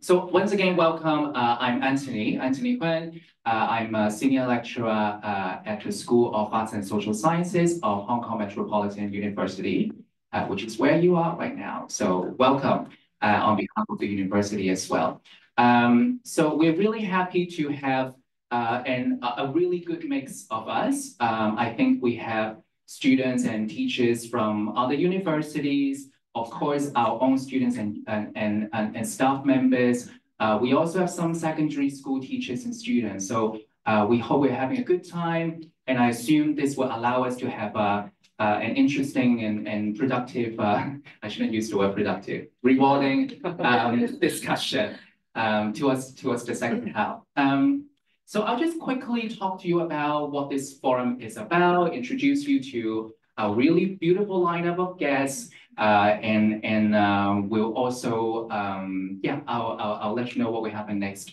So once again, welcome. Uh, I'm Antony, Antony Huen. Uh, I'm a senior lecturer uh, at the School of Arts and Social Sciences of Hong Kong Metropolitan University, uh, which is where you are right now. So welcome uh, on behalf of the university as well. Um, so we're really happy to have uh, an, a really good mix of us. Um, I think we have students and teachers from other universities, of course, our own students and, and, and, and staff members. Uh, we also have some secondary school teachers and students. So uh, we hope we're having a good time. And I assume this will allow us to have a, uh, an interesting and, and productive, uh, I shouldn't use the word productive, rewarding um, discussion um, towards, towards the second half. Um, so I'll just quickly talk to you about what this forum is about, introduce you to a really beautiful lineup of guests, uh, and and uh, we'll also, um, yeah, I'll, I'll, I'll let you know what will happen next.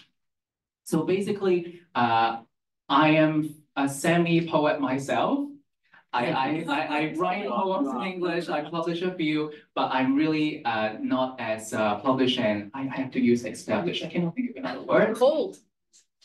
So basically, uh, I am a semi-poet myself. I, I, I, I, write poems in English, I publish a few, but I'm really uh, not as uh, published and I, I have to use established. I cannot think of another word. Cold.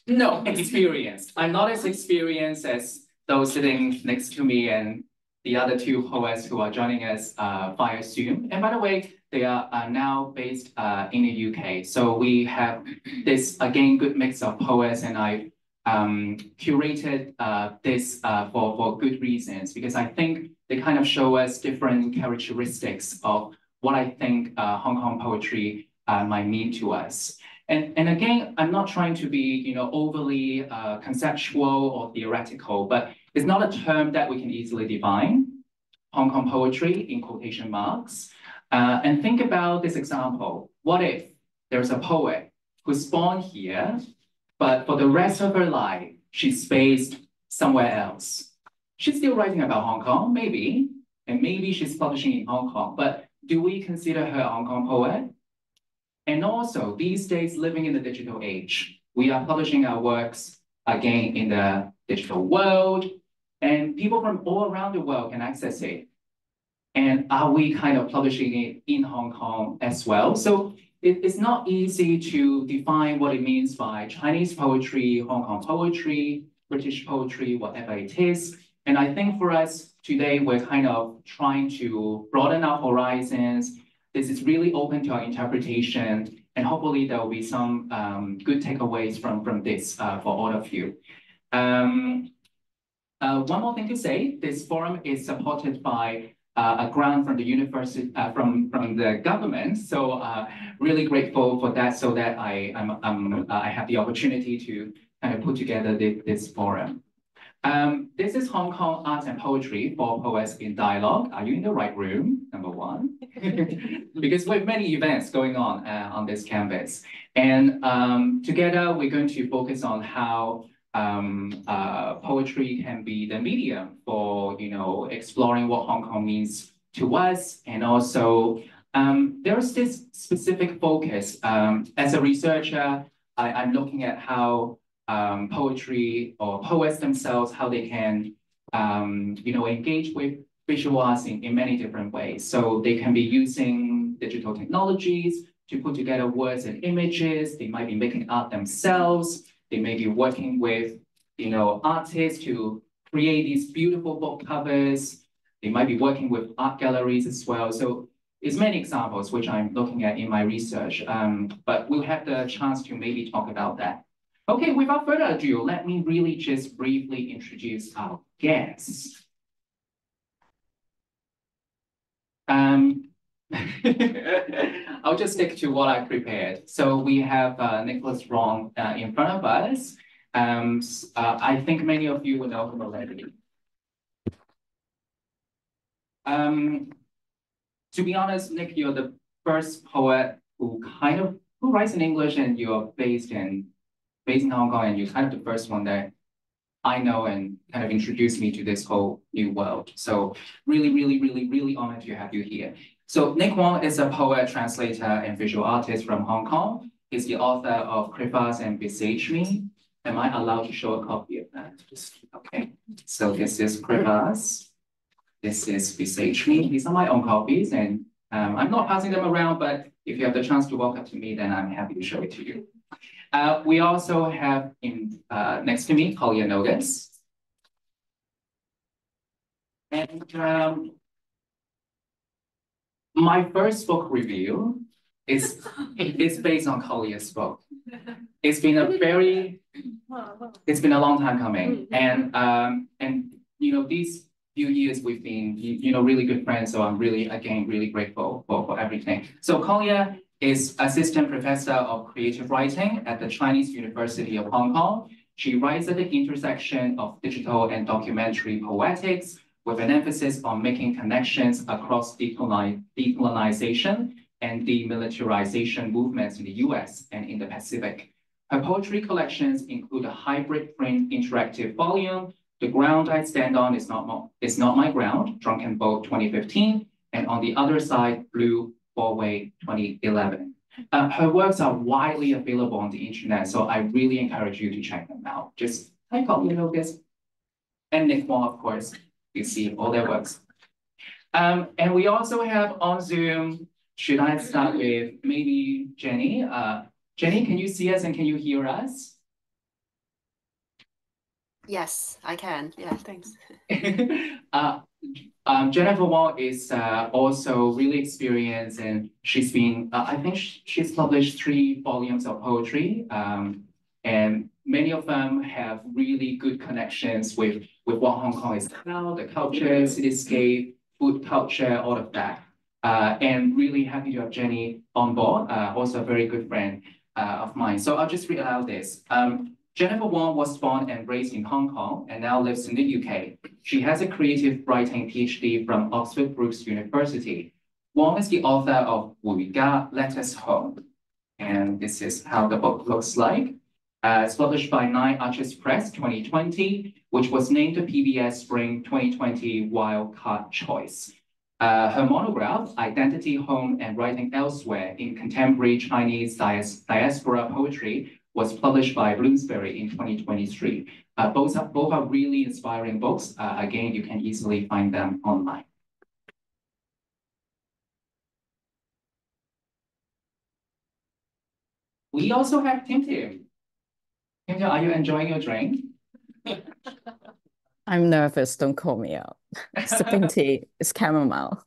No, experienced. I'm not as experienced as those sitting next to me and the other two poets who are joining us uh, via Zoom. And by the way, they are uh, now based uh, in the UK. So we have this, again, good mix of poets and I um, curated uh, this uh, for, for good reasons because I think they kind of show us different characteristics of what I think uh, Hong Kong poetry might mean to us. And, and again, I'm not trying to be you know, overly conceptual or theoretical, but it's not a term that we can easily define, Hong Kong poetry in quotation marks. Uh, and think about this example. What if there's a poet who's born here, but for the rest of her life, she's based somewhere else? She's still writing about Hong Kong, maybe, and maybe she's publishing in Hong Kong, but do we consider her a Hong Kong poet? And also, these days, living in the digital age, we are publishing our works again in the digital world, and people from all around the world can access it. And are we kind of publishing it in Hong Kong as well? So it, it's not easy to define what it means by Chinese poetry, Hong Kong poetry, British poetry, whatever it is. And I think for us today, we're kind of trying to broaden our horizons. This is really open to our interpretation. And hopefully there will be some um, good takeaways from, from this uh, for all of you. Um, uh, one more thing to say, this forum is supported by uh, a grant from the university, uh, from, from the government. So uh, really grateful for that so that I, I'm, I'm, uh, I have the opportunity to kind of put together the, this forum. Um, this is Hong Kong Arts and Poetry for Poets in Dialogue. Are you in the right room? Number one. because we have many events going on uh, on this campus. And um, together we're going to focus on how um, uh, poetry can be the medium for, you know, exploring what Hong Kong means to us. And also, um, there's this specific focus. Um, as a researcher, I, I'm looking at how um, poetry or poets themselves, how they can, um, you know, engage with visual arts in, in many different ways. So they can be using digital technologies to put together words and images. They might be making art themselves. They may be working with, you know, artists to create these beautiful book covers. They might be working with art galleries as well. So it's many examples which I'm looking at in my research, um, but we'll have the chance to maybe talk about that. Okay, without further ado, let me really just briefly introduce our guests. Um, I'll just stick to what I prepared. So we have uh, Nicholas Wong uh, in front of us. Um, uh, I think many of you will know him already. Um, to be honest, Nick, you're the first poet who kind of who writes in English and you're based in based in Hong Kong and you're kind of the first one that I know and kind of introduced me to this whole new world. So really, really, really, really honored to have you here. So Nick Wong is a poet, translator, and visual artist from Hong Kong. He's the author of Crevasse and Besiege Me. Am I allowed to show a copy of that? Okay. So this is Crevasse. This is Besiege Me. These are my own copies, and um, I'm not passing them around, but if you have the chance to walk up to me, then I'm happy to show it to you. Uh, we also have in uh, next to me, Collier Nogues. And um, my first book review is, is based on Collier's book. It's been a very, it's been a long time coming. And, um, and you know, these few years we've been, you, you know, really good friends. So I'm really, again, really grateful for, for everything. So Collier is assistant professor of creative writing at the Chinese University of Hong Kong. She writes at the intersection of digital and documentary poetics with an emphasis on making connections across decolonization and demilitarization movements in the US and in the Pacific. Her poetry collections include a hybrid print interactive volume, The Ground I Stand On is Not, My, is not My Ground, Drunken Boat 2015, and on the other side, Blue Four-Way 2011. Uh, her works are widely available on the internet, so I really encourage you to check them out. Just type out Lucas and Nick Wong, of course, you see all their works. Um, and we also have on Zoom should I start with maybe Jenny? Uh, Jenny, can you see us and can you hear us? Yes, I can. Yeah, thanks. uh, um, Jennifer Wong is uh, also really experienced and she's been, uh, I think she's published three volumes of poetry. Um, and many of them have really good connections with, with what Hong Kong is about, the culture, cityscape, food culture, all of that. Uh, and really happy to have Jenny on board, uh, also a very good friend uh, of mine. So I'll just read this. Um, Jennifer Wong was born and raised in Hong Kong and now lives in the UK. She has a creative writing PhD from Oxford Brookes University. Wong is the author of Wu Ga, Letters Home. And this is how the book looks like. Uh, it's published by Nine Arches Press 2020, which was named the PBS Spring 2020 Wildcard Choice. Uh, her monograph, Identity, Home, and Writing Elsewhere in Contemporary Chinese Dias Diaspora Poetry, was published by Bloomsbury in 2023. Uh, both, are, both are really inspiring books. Uh, again, you can easily find them online. We also have Tim Tim. Tim Tim, are you enjoying your drink? I'm nervous. Don't call me out. Sipping tea. It's chamomile.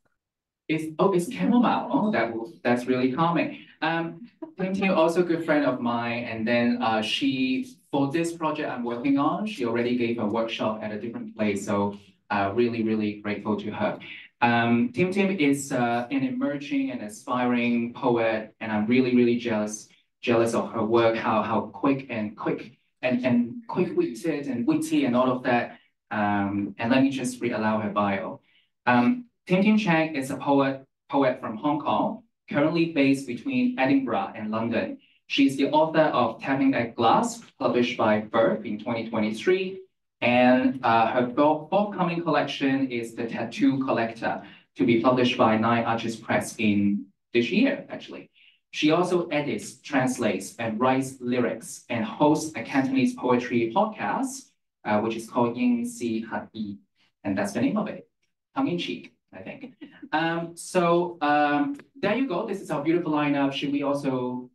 It's oh, it's chamomile. Oh, that that's really calming. Um, Ting also a good friend of mine, and then uh, she for this project I'm working on, she already gave a workshop at a different place. So uh, really, really grateful to her. Um, Tim Tim is uh, an emerging and aspiring poet, and I'm really, really jealous jealous of her work. How how quick and quick and and quick witted and witty and all of that. Um, and let me just read her bio. Um, Tim Tim Cheng is a poet, poet from Hong Kong, currently based between Edinburgh and London. She's the author of Tapping at Glass, published by Verve in 2023. And uh, her forthcoming collection is The Tattoo Collector, to be published by Nine Arches Press in this year, actually. She also edits, translates, and writes lyrics and hosts a Cantonese poetry podcast uh, which is called Ying Si Hat Yi, and that's the name of it, tongue in cheek, I think. Um, so um, there you go. This is our beautiful lineup. Should we also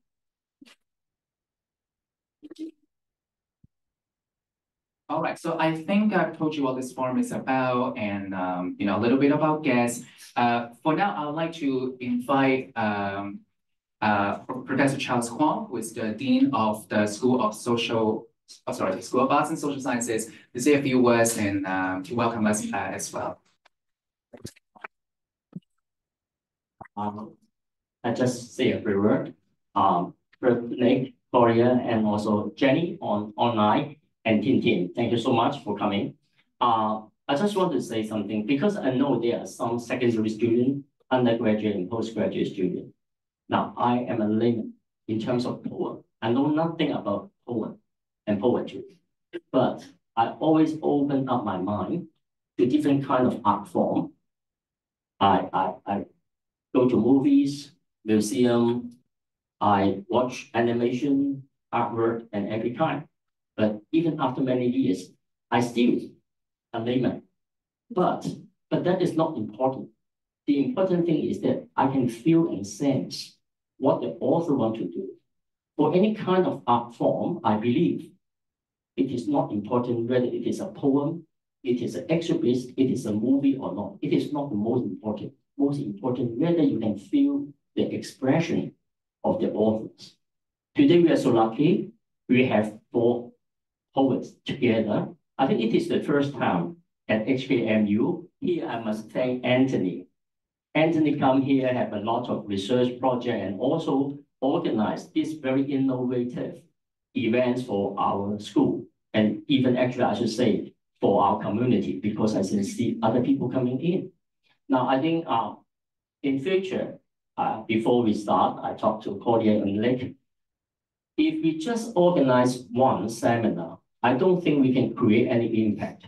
All right, so I think I've told you what this forum is about and um, you know a little bit about guests. Uh, for now, I'd like to invite um, uh, Professor Charles Kwong, who is the Dean of the School of Social oh, sorry, School of Arts and Social Sciences to say a few words and um, to welcome us uh, as well. Um, I just say a brief word. Um, Nick, Gloria, and also Jenny on online and Tin Tin. Thank you so much for coming. Uh, I just want to say something because I know there are some secondary student, undergraduate and postgraduate student. Now, I am a layman in terms of poem. I know nothing about poem and poetry. But I always open up my mind to different kind of art form. I, I, I go to movies, museum, I watch animation, artwork, and every kind. But even after many years, I still a layman. But, but that is not important. The important thing is that I can feel and sense what they also want to do. For any kind of art form, I believe it is not important whether it is a poem, it is an exhibit, it is a movie or not. It is not the most important. Most important whether you can feel the expression of the authors. Today we are so lucky. We have four poets together. I think it is the first time at HKMU. Here I must thank Antony. Antony come here, have a lot of research project and also organize this very innovative events for our school. And even actually, I should say, for our community, because I see other people coming in. Now, I think uh, in future, uh, before we start, I talked to Claudia and Nick. If we just organize one seminar, I don't think we can create any impact.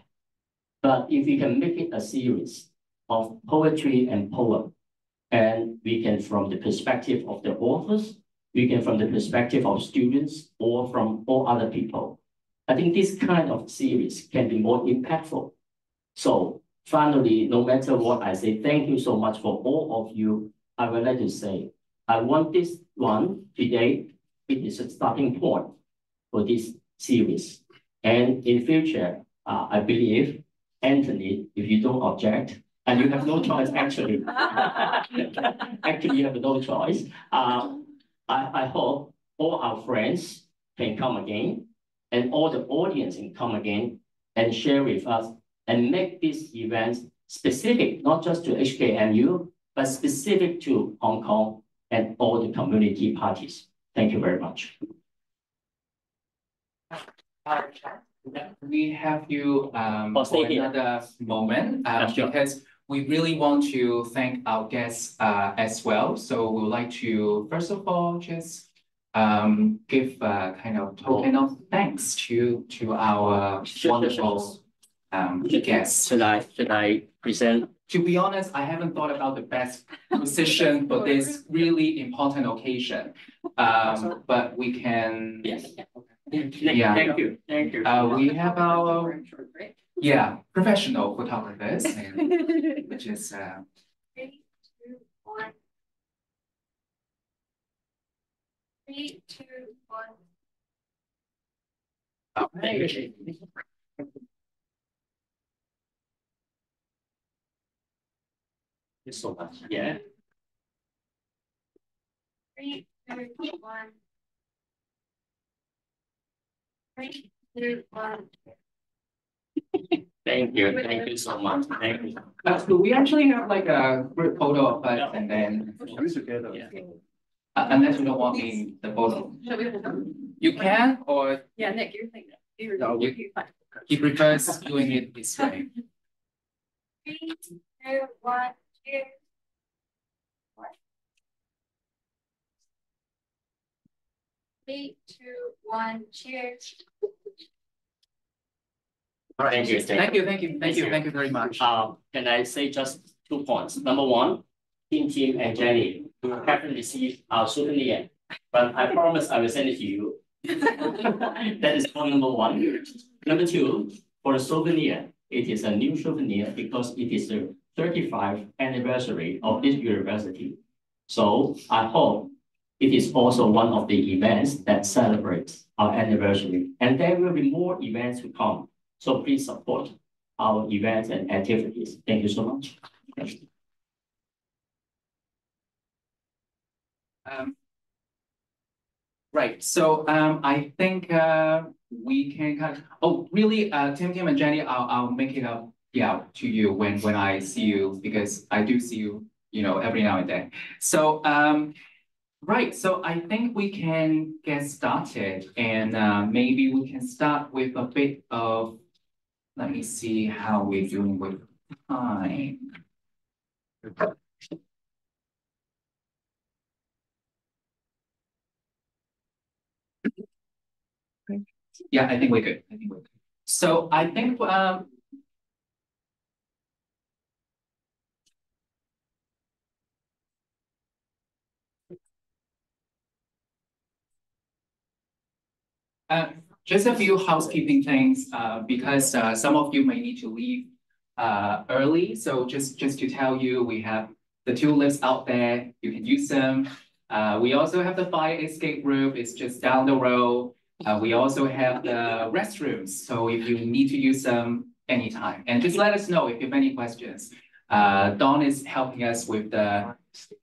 But if we can make it a series of poetry and poem, and we can, from the perspective of the authors, we can from the perspective of students or from all other people. I think this kind of series can be more impactful. So finally, no matter what I say, thank you so much for all of you. I would like to say, I want this one today, it is a starting point for this series. And in future, uh, I believe, Antony, if you don't object, and you have no choice actually. actually, you have no choice. Uh, I, I hope all our friends can come again and all the audience can come again and share with us and make this event specific, not just to HKMU, but specific to Hong Kong and all the community parties. Thank you very much. We have you um Oh, stay for here. another moment, uh, sure. because we really want to thank our guests uh as well. So we would like to, first of all, just um give a kind of token of thanks to to our wonderful um guests. Should I, should I present? To be honest, I haven't thought about the best position for this really important occasion. Um, but we can. Yes. Yeah. Thank you, thank you. Uh, we have our, yeah, professional photographers, and which is, uh, Three, two, one. Three, two, one. Thank you so much, yeah. Three, two, one. Three, two, one. Thank you, thank you so much, thank you. uh, so we actually have like a group photo of us and then, Yeah. uh, unless you don't want me the photo. You can, or Yeah, Nick, you're thinking. You're, No, you- you're fine. he prefers doing it this way. Three, two, one, two. One. Three, two, one, cheers. Thank you, Thank you, thank you, thank you, thank you very much. Uh, can I say just two points? Number one, Tim Tim and Jenny, you haven't received our souvenir, but I promise I will send it to you. That is point number one. Number two, for the souvenir, it is a new souvenir because it is the thirty-five anniversary of this university. So I hope it is also one of the events that celebrates our anniversary, and there will be more events to come. So please support our events and activities. Thank you so much. Um. Right, so um I think uh we can kind of, oh, really, uh Tim Tim and Jenny, I'll I'll make it up. Yeah, to you when when I see you, because I do see you, you know, every now and then. So um. Right, so I think we can get started and uh maybe we can start with a bit of. Let me see how we're doing with time. Yeah, I think we're good. I think we're good. So I think um. Uh, just a few housekeeping things, uh, because uh some of you may need to leave uh early, so just just to tell you, we have the two lifts out there, you can use them. Uh, we also have the fire escape room, it's just down the road. Uh, we also have the restrooms, so if you need to use them anytime, and just let us know if you have any questions. Uh, Dawn is helping us with the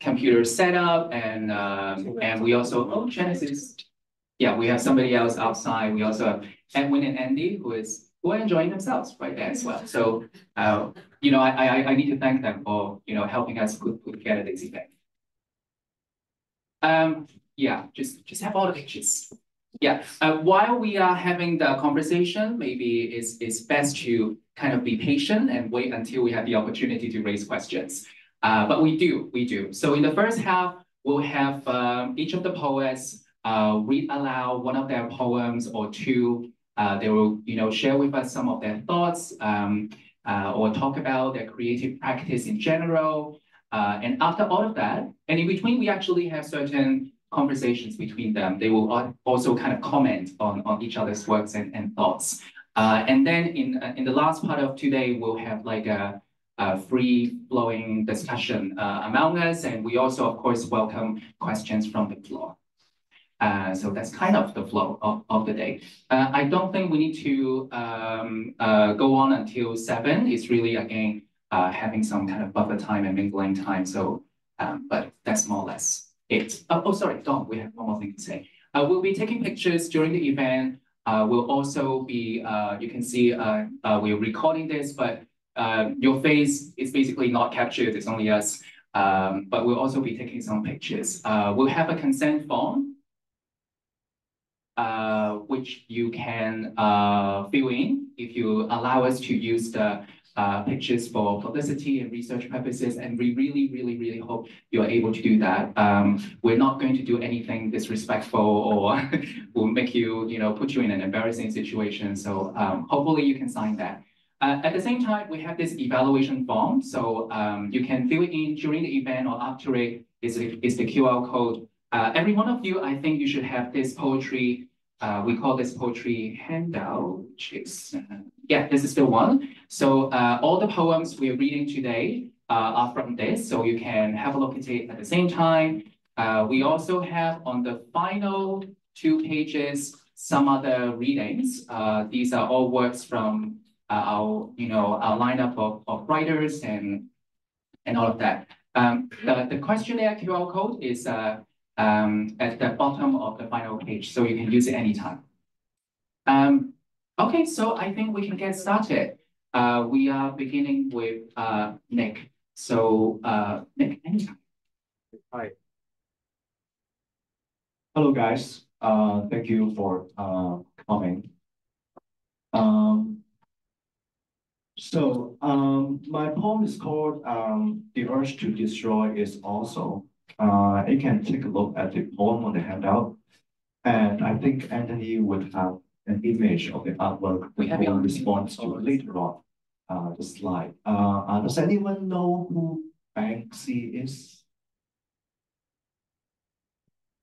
computer setup and, um, and we also, oh, Genesis. Yeah, we have somebody else outside. We also have Edwin and Andy who is, who are enjoying themselves right there as well. So, uh, you know, I, I, I need to thank them for, you know, helping us put, put together this event. Um, yeah, just, just have all the pictures. Yeah, uh, while we are having the conversation, maybe it's, it's best to kind of be patient and wait until we have the opportunity to raise questions. Uh, but we do, we do. So in the first half, we'll have um, each of the poets uh, read aloud one of their poems or two. Uh, they will, you know, share with us some of their thoughts um, uh, or talk about their creative practice in general. Uh, and after all of that, and in between, we actually have certain conversations between them. They will also kind of comment on, on each other's works and, and thoughts. Uh, and then in, uh, in the last part of today, we'll have like a, free flowing discussion uh, among us. And we also, of course, welcome questions from the floor. Uh, so that's kind of the flow of, of the day. Uh, I don't think we need to um, uh, go on until seven. It's really, again, uh, having some kind of buffer time and mingling time. So, um, but that's more or less it. Oh, oh, sorry, Don, we have one more thing to say. Uh, we'll be taking pictures during the event. Uh, we'll also be, uh, you can see we're recording this, but uh, your face is basically not captured, it's only us. Um, but we'll also be taking some pictures. Uh, we'll have a consent form, uh, which you can uh, fill in if you allow us to use the uh, pictures for publicity and research purposes. And we really, really, really hope you're able to do that. Um, we're not going to do anything disrespectful or will make you, you know, put you in an embarrassing situation. So um, hopefully you can sign that. Uh, at the same time, we have this evaluation form. So um, you can fill it in during the event or after it is, is the QR code. Uh, every one of you, I think you should have this poetry uh, we call this poetry handout, which is, uh, yeah, this is the one. So uh, all the poems we're reading today uh, are from this, so you can have a look at it at the same time. Uh, we also have on the final two pages some other readings. Uh, these are all works from our, you know, our lineup of, of writers and and all of that. Um, the, the questionnaire QR code is um, at the bottom of the final page, so you can use it anytime. Um, okay, so I think we can get started. Uh, we are beginning with uh, Nick. So uh, Nick, anytime. Hi. Hello, guys. Uh, thank you for uh, coming. Um, so um, my poem is called um, The Urge to Destroy is Also uh, you can take a look at the poem on the handout. And I think Antony would have an image of the artwork We have will respond to later on uh, the slide. Uh, uh, does anyone know who Banksy is?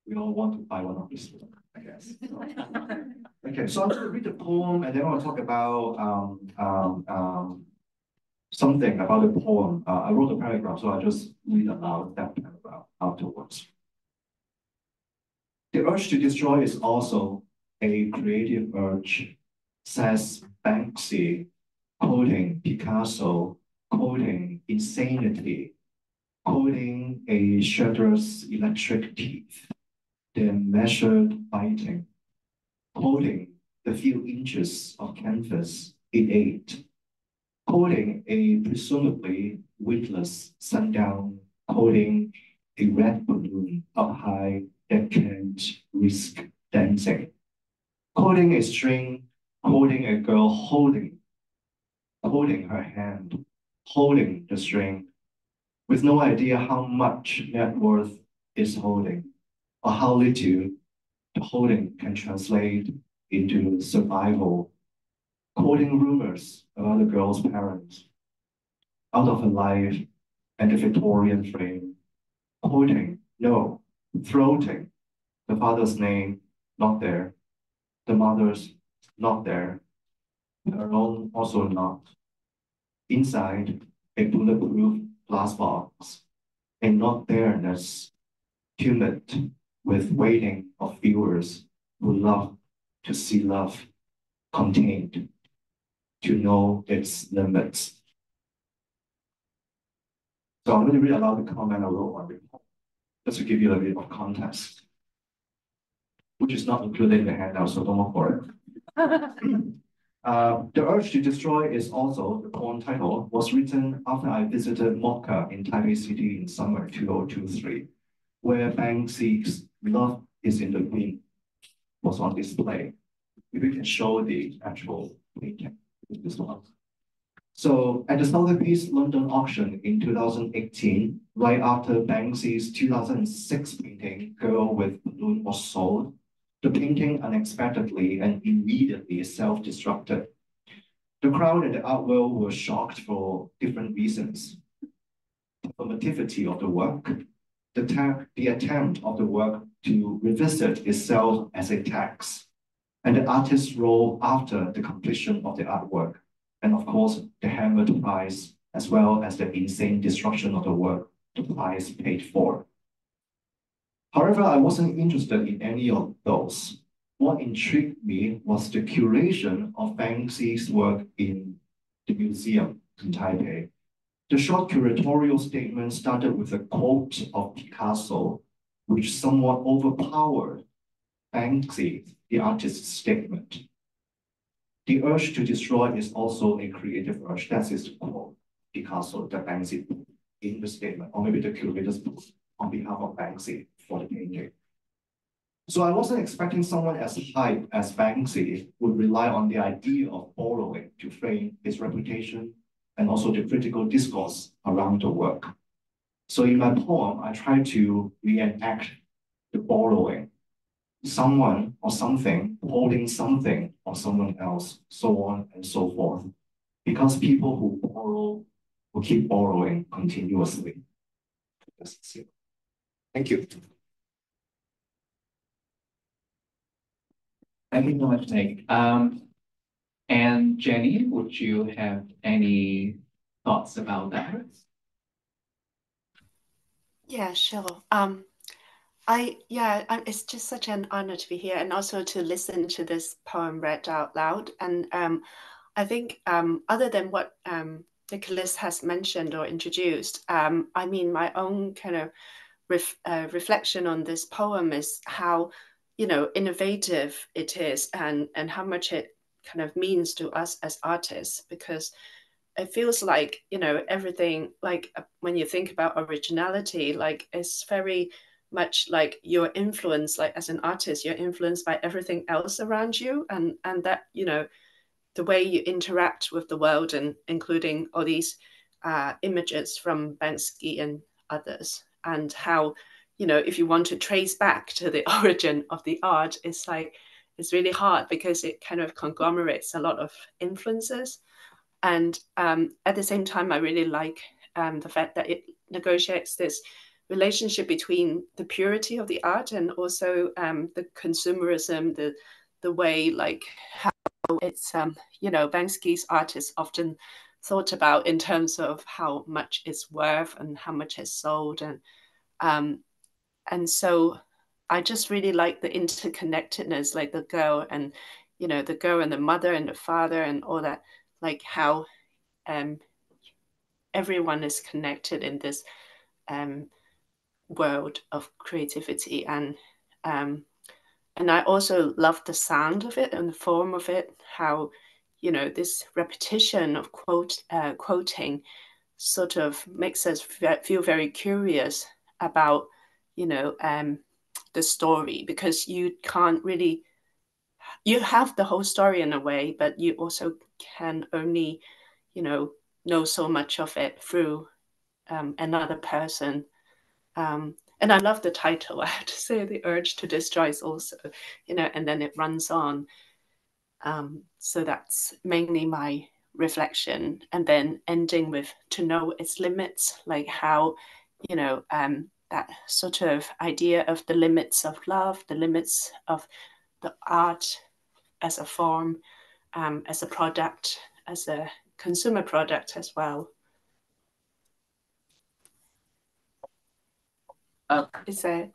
We all want to buy one of these, I guess. Okay, so I'm going to read the poem and then I'll talk about um, um, um, something about the poem. Uh, I wrote a paragraph, so I'll just read aloud that paragraph afterwards. The urge to destroy is also a creative urge, says Banksy, quoting Picasso, quoting insanity, quoting a shudder's electric teeth, then measured biting, quoting the few inches of canvas it ate quoting a presumably witless sundown, quoting a red balloon up high that can't risk dancing, quoting a string, quoting a girl holding, holding her hand, holding the string, with no idea how much net worth is holding, or how little the holding can translate into survival quoting rumors about the girl's parents, out of her life and the Victorian frame, quoting, no, throating, the father's name not there, the mother's not there, her own also not. Inside, a bulletproof glass box, a not there-ness humid with waiting of viewers who love to see love contained, to know its limits. So I'm going to read aloud the comment I wrote on the report, just to give you a bit of context, which is not included in the handout, so don't look for it. Uh, the Urge to Destroy is also, the poem title, was written after I visited MOCA in Taipei City in summer 2023, where Banksy's Love is in the Bin was on display. If we can show the actual painting, this. So at the Sotheby's London auction in 2018, right after Banksy's 2006 painting, Girl with Balloon was sold, the painting unexpectedly and immediately self-destructed. The crowd and the art world were shocked for different reasons. The formativity of the work, the, the attempt of the work to revisit itself as a text, and the artist's role after the completion of the artwork, and of course, the hammered price, as well as the insane destruction of the work, the price paid for. However, I wasn't interested in any of those. What intrigued me was the curation of Banksy's work in the museum in Taipei. The short curatorial statement started with a quote of Picasso, which somewhat overpowered Banksy, the artist's statement. The urge to destroy is also a creative urge. That is the quote Picasso the Banksy in the statement, or maybe the curators put on behalf of Banksy for the painting. So I wasn't expecting someone as hype as Banksy would rely on the idea of borrowing to frame his reputation and also the critical discourse around the work. So in my poem, I try to reenact the borrowing, someone or something holding something or someone else, so on and so forth. Because people who borrow will keep borrowing continuously. Thank you. Thank you so much, Nick. Um, and Jenny, would you have any thoughts about that? Yeah, sure. Um, I yeah, it's just such an honor to be here and also to listen to this poem read out loud. And um, I think um, other than what um, Nicholas has mentioned or introduced, um, I mean, my own kind of ref, uh, reflection on this poem is how you know innovative it is and and how much it kind of means to us as artists because it feels like you know everything like uh, when you think about originality like it's very much like your influence like as an artist you're influenced by everything else around you and and that you know the way you interact with the world and including all these uh, images from Banksy and others and how you know if you want to trace back to the origin of the art it's like it's really hard because it kind of conglomerates a lot of influences. And um, at the same time i really like um, the fact that it negotiates this relationship between the purity of the art and also um, the consumerism the the way like how it's um, you know Banksy's art is often thought about in terms of how much it's worth and how much it's sold and um, and so I just really like the interconnectedness, like the girl and you know the girl and the mother and the father and all that, like how um, everyone is connected in this um, world of creativity and um, and I also love the sound of it and the form of it, how you know this repetition of quote uh, quoting sort of makes us feel very curious about you know um, the story because you can't really you have the whole story in a way but you also can only you know know so much of it through um, another person um, and i love the title i have to say the urge to destroy is also you know and then it runs on um, so that's mainly my reflection and then ending with to know its limits like how you know um, that sort of idea of the limits of love, the limits of the art as a form, um, as a product, as a consumer product as well. Uh, Is there?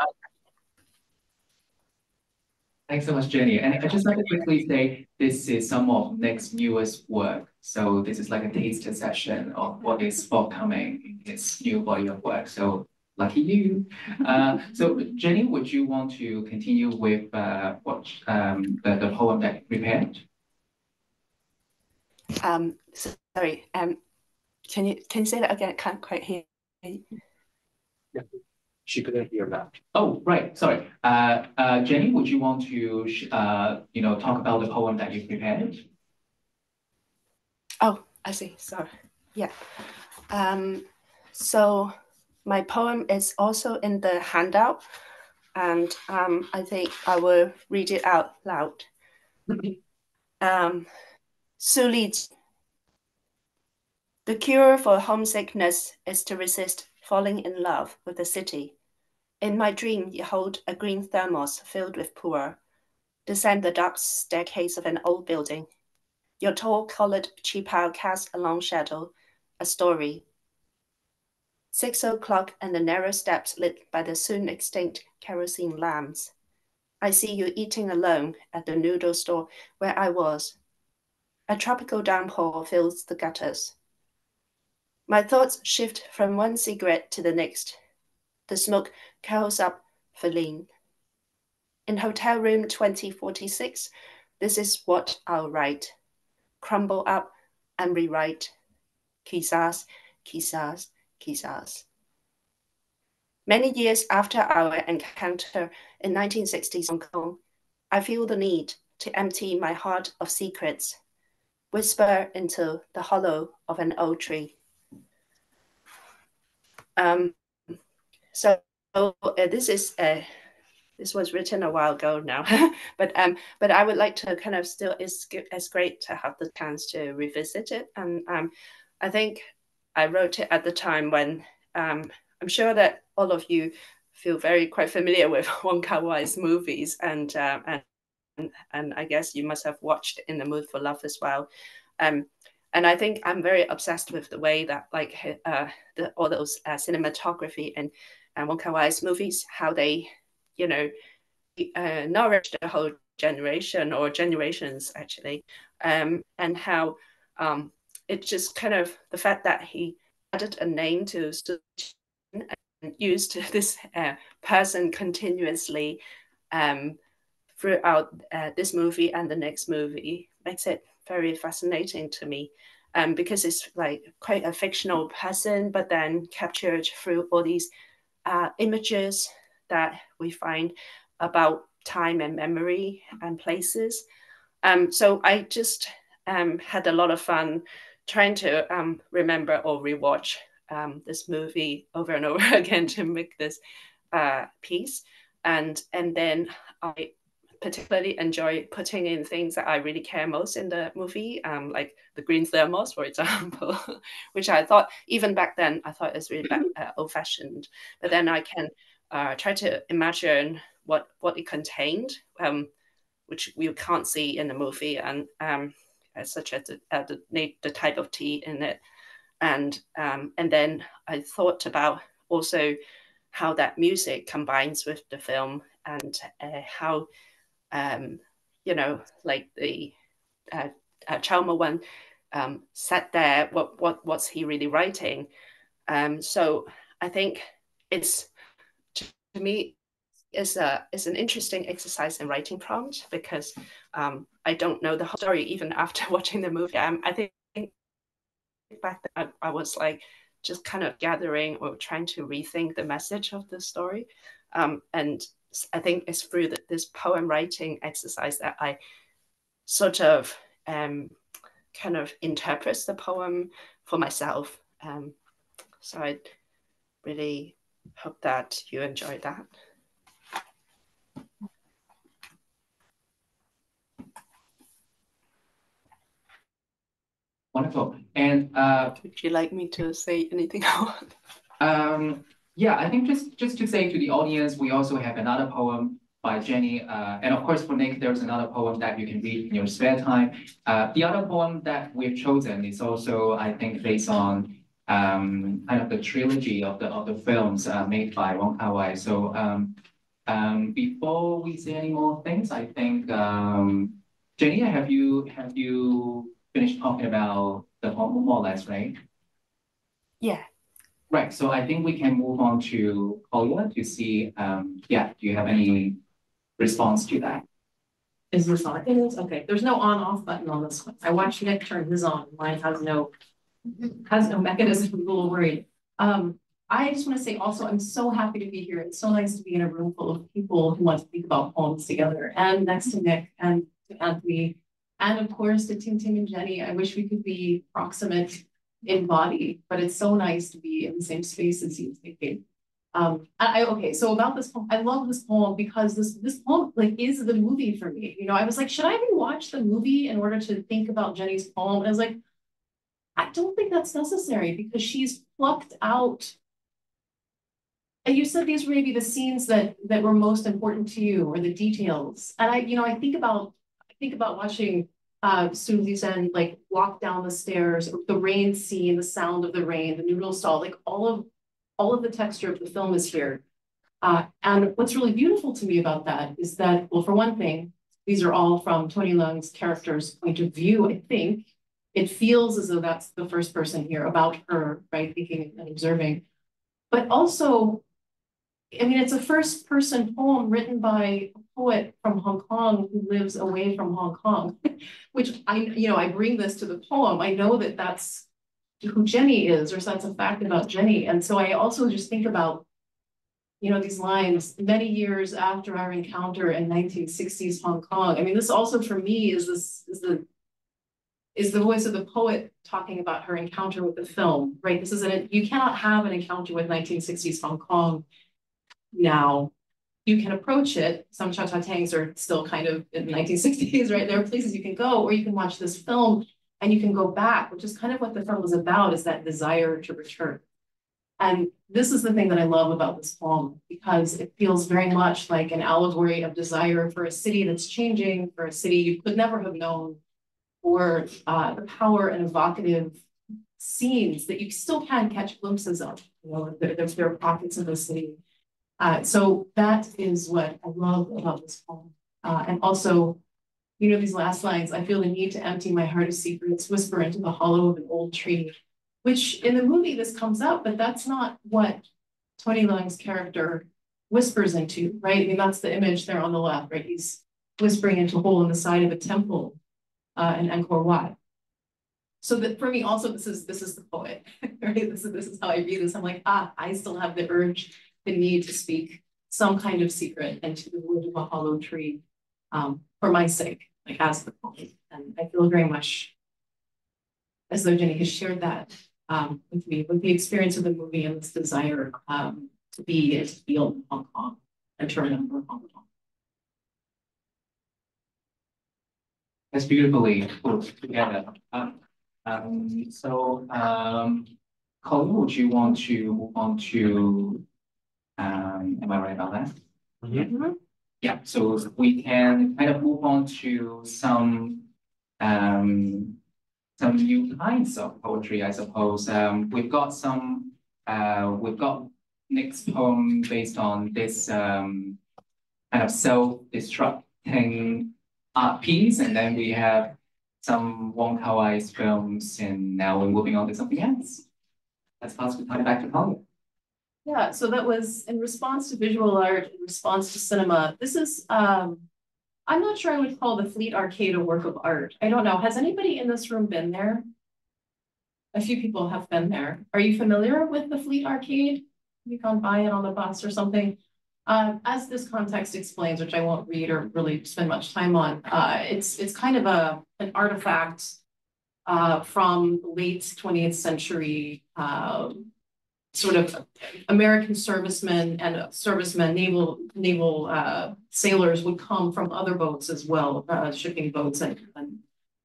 Thanks so much, Jenny. And I just like to quickly say, this is some of Nick's newest work. So this is like a taster session of what is forthcoming in his new body of work. So lucky you. Uh, so Jenny, would you want to continue with uh, what um, the, the poem that you prepared? Um, sorry. Um, can you can you say that again? I can't quite hear. you. She couldn't hear that. Oh, right, sorry. Uh, uh, Jenny, would you want to, uh, you know, talk about the poem that you prepared? Oh, I see. Sorry. Yeah. Um, so my poem is also in the handout, and um, I think I will read it out loud. um, Su The cure for homesickness is to resist falling in love with the city. In my dream, you hold a green thermos filled with pu'er. Descend the dark staircase of an old building. Your tall colored qipao casts a long shadow, a story. Six o'clock and the narrow steps lit by the soon extinct kerosene lamps. I see you eating alone at the noodle store where I was. A tropical downpour fills the gutters. My thoughts shift from one cigarette to the next. The smoke curls up for lean. In hotel room 2046, this is what I'll write. Crumble up and rewrite. Quizás, quizás, quizás. Many years after our encounter in 1960s Hong Kong, I feel the need to empty my heart of secrets, whisper into the hollow of an old tree. Um, so uh, this is uh, this was written a while ago now, but um, but I would like to kind of still it's it's great to have the chance to revisit it, and um, I think I wrote it at the time when um, I'm sure that all of you feel very quite familiar with Wong Kar Wai's movies, and uh, and and I guess you must have watched In the Mood for Love as well. Um, and I think I'm very obsessed with the way that like uh, the, all those uh, cinematography and and Wong Kar Wai's movies, how they, you know, uh, nourish the whole generation or generations actually, um, and how um, it just kind of the fact that he added a name to and used this uh, person continuously um, throughout uh, this movie and the next movie makes it very fascinating to me um, because it's like quite a fictional person, but then captured through all these uh, images that we find about time and memory and places. Um, so I just um, had a lot of fun trying to um, remember or rewatch um, this movie over and over again to make this uh, piece. And, and then I particularly enjoy putting in things that I really care most in the movie, um, like the green thermos, for example, which I thought even back then I thought is really uh, old-fashioned. But then I can uh, try to imagine what what it contained, um, which you can't see in the movie, and um, such as the, uh, the, the type of tea in it, and um, and then I thought about also how that music combines with the film and uh, how um, you know, like the uh, uh, one um, sat there. What what what's he really writing? Um, so I think it's to me is a is an interesting exercise in writing prompt because um, I don't know the whole story even after watching the movie. Um, I think back then I, I was like just kind of gathering or trying to rethink the message of the story. Um, and I think it's through the, this poem writing exercise that I sort of um, kind of interpret the poem for myself. Um, so I really hope that you enjoyed that. Wonderful. And uh, would you like me to say anything else? um, yeah, I think just just to say to the audience, we also have another poem by Jenny, uh, and of course for Nick, there's another poem that you can read in your spare time. Uh, the other poem that we've chosen is also, I think, based on um, kind of the trilogy of the, of the films, uh, made by Wong Kar-wai. So, um, um, before we say any more things, I think, um, Jenny, have you, have you finished talking about the home more or less, right? Yeah. Right, so I think we can move on to Collier to see, um, yeah, do you have any response to that? Is this on? It is, okay, there's no on off button on this one. I watched Nick turn his on, mine has no. Has no mechanism, I'm a little worried. Um, I just wanna say also, I'm so happy to be here. It's so nice to be in a room full of people who want to think about poems together and next to Nick and to Antony. And of course, to Tim Tim and Jenny, I wish we could be proximate in body, but it's so nice to be in the same space as you thinking. Um, I, okay, so about this poem, I love this poem because this, this poem like is the movie for me. You know, I was like, should I even watch the movie in order to think about Jenny's poem? And I was like, I don't think that's necessary because she's plucked out. And you said these were maybe the scenes that, that were most important to you or the details. And I, you know, I think about, I think about watching uh, Zen like walk down the stairs, the rain scene, the sound of the rain, the noodle stall, like all of, all of the texture of the film is here. Uh, and what's really beautiful to me about that is that, well, for one thing, these are all from Tony Leung's character's point of view, I think. It feels as though that's the first person here about her, right, thinking and observing. But also, I mean, it's a first person poem written by a poet from Hong Kong who lives away from Hong Kong, which I, you know, I bring this to the poem. I know that that's who Jenny is, or that's a fact about Jenny. And so I also just think about, you know, these lines, many years after our encounter in nineteen sixties Hong Kong. I mean, this also for me is this, is the is the voice of the poet talking about her encounter with the film, right? This is an, you cannot have an encounter with nineteen sixties Hong Kong now. You can approach it, some cha chaan tengs are still kind of in the nineteen sixties, right? There are places you can go, or you can watch this film and you can go back, which is kind of what the film is about, is that desire to return. And this is the thing that I love about this poem, because it feels very much like an allegory of desire for a city that's changing, for a city you could never have known, or uh, the power and evocative scenes that you still can catch glimpses of. You know, there, there are pockets in the city. Uh, so that is what I love about this poem. Uh, and also, you know, these last lines, I feel the need to empty my heart of secrets, whisper into the hollow of an old tree, which in the movie this comes up, but that's not what Tony Leung's character whispers into, right? I mean, that's the image there on the left, right? He's whispering into a hole in the side of a temple uh, in Angkor Wat. So that for me also, this is this is the poet, right? This is this is how I read this. I'm like, ah, I still have the urge, the need to speak some kind of secret into the wood of a hollow tree um, for my sake, like as the poet. And I feel very much as though Jenny has shared that um, with me, with the experience of the movie and this desire um, to be and to feel in Hong Kong and to remember Hong Kong. That's beautifully together. Um, um, so, um, would you want to move on to, um, am I right about that? Yeah, so we can kind of move on to some, um, some new kinds of poetry, I suppose. Um, we've got some, uh, we've got Nick's poem based on this, um, kind of self-destructing art piece, and then we have some Wong Kar Wai's films, and now we're moving on to something else. Let's pass the time back to Collier. Yeah, so that was in response to visual art, in response to cinema. This is, um, I'm not sure I would call the Fleet Arcade a work of art. I don't know. Has anybody in this room been there? A few people have been there. Are you familiar with the Fleet Arcade? Have you gone by it on the bus or something? Um, as this context explains, which I won't read or really spend much time on, uh, it's it's kind of a an artifact uh, from late 20th century, um, sort of American servicemen and servicemen, naval naval uh, sailors would come from other boats as well, uh, shipping boats, and, and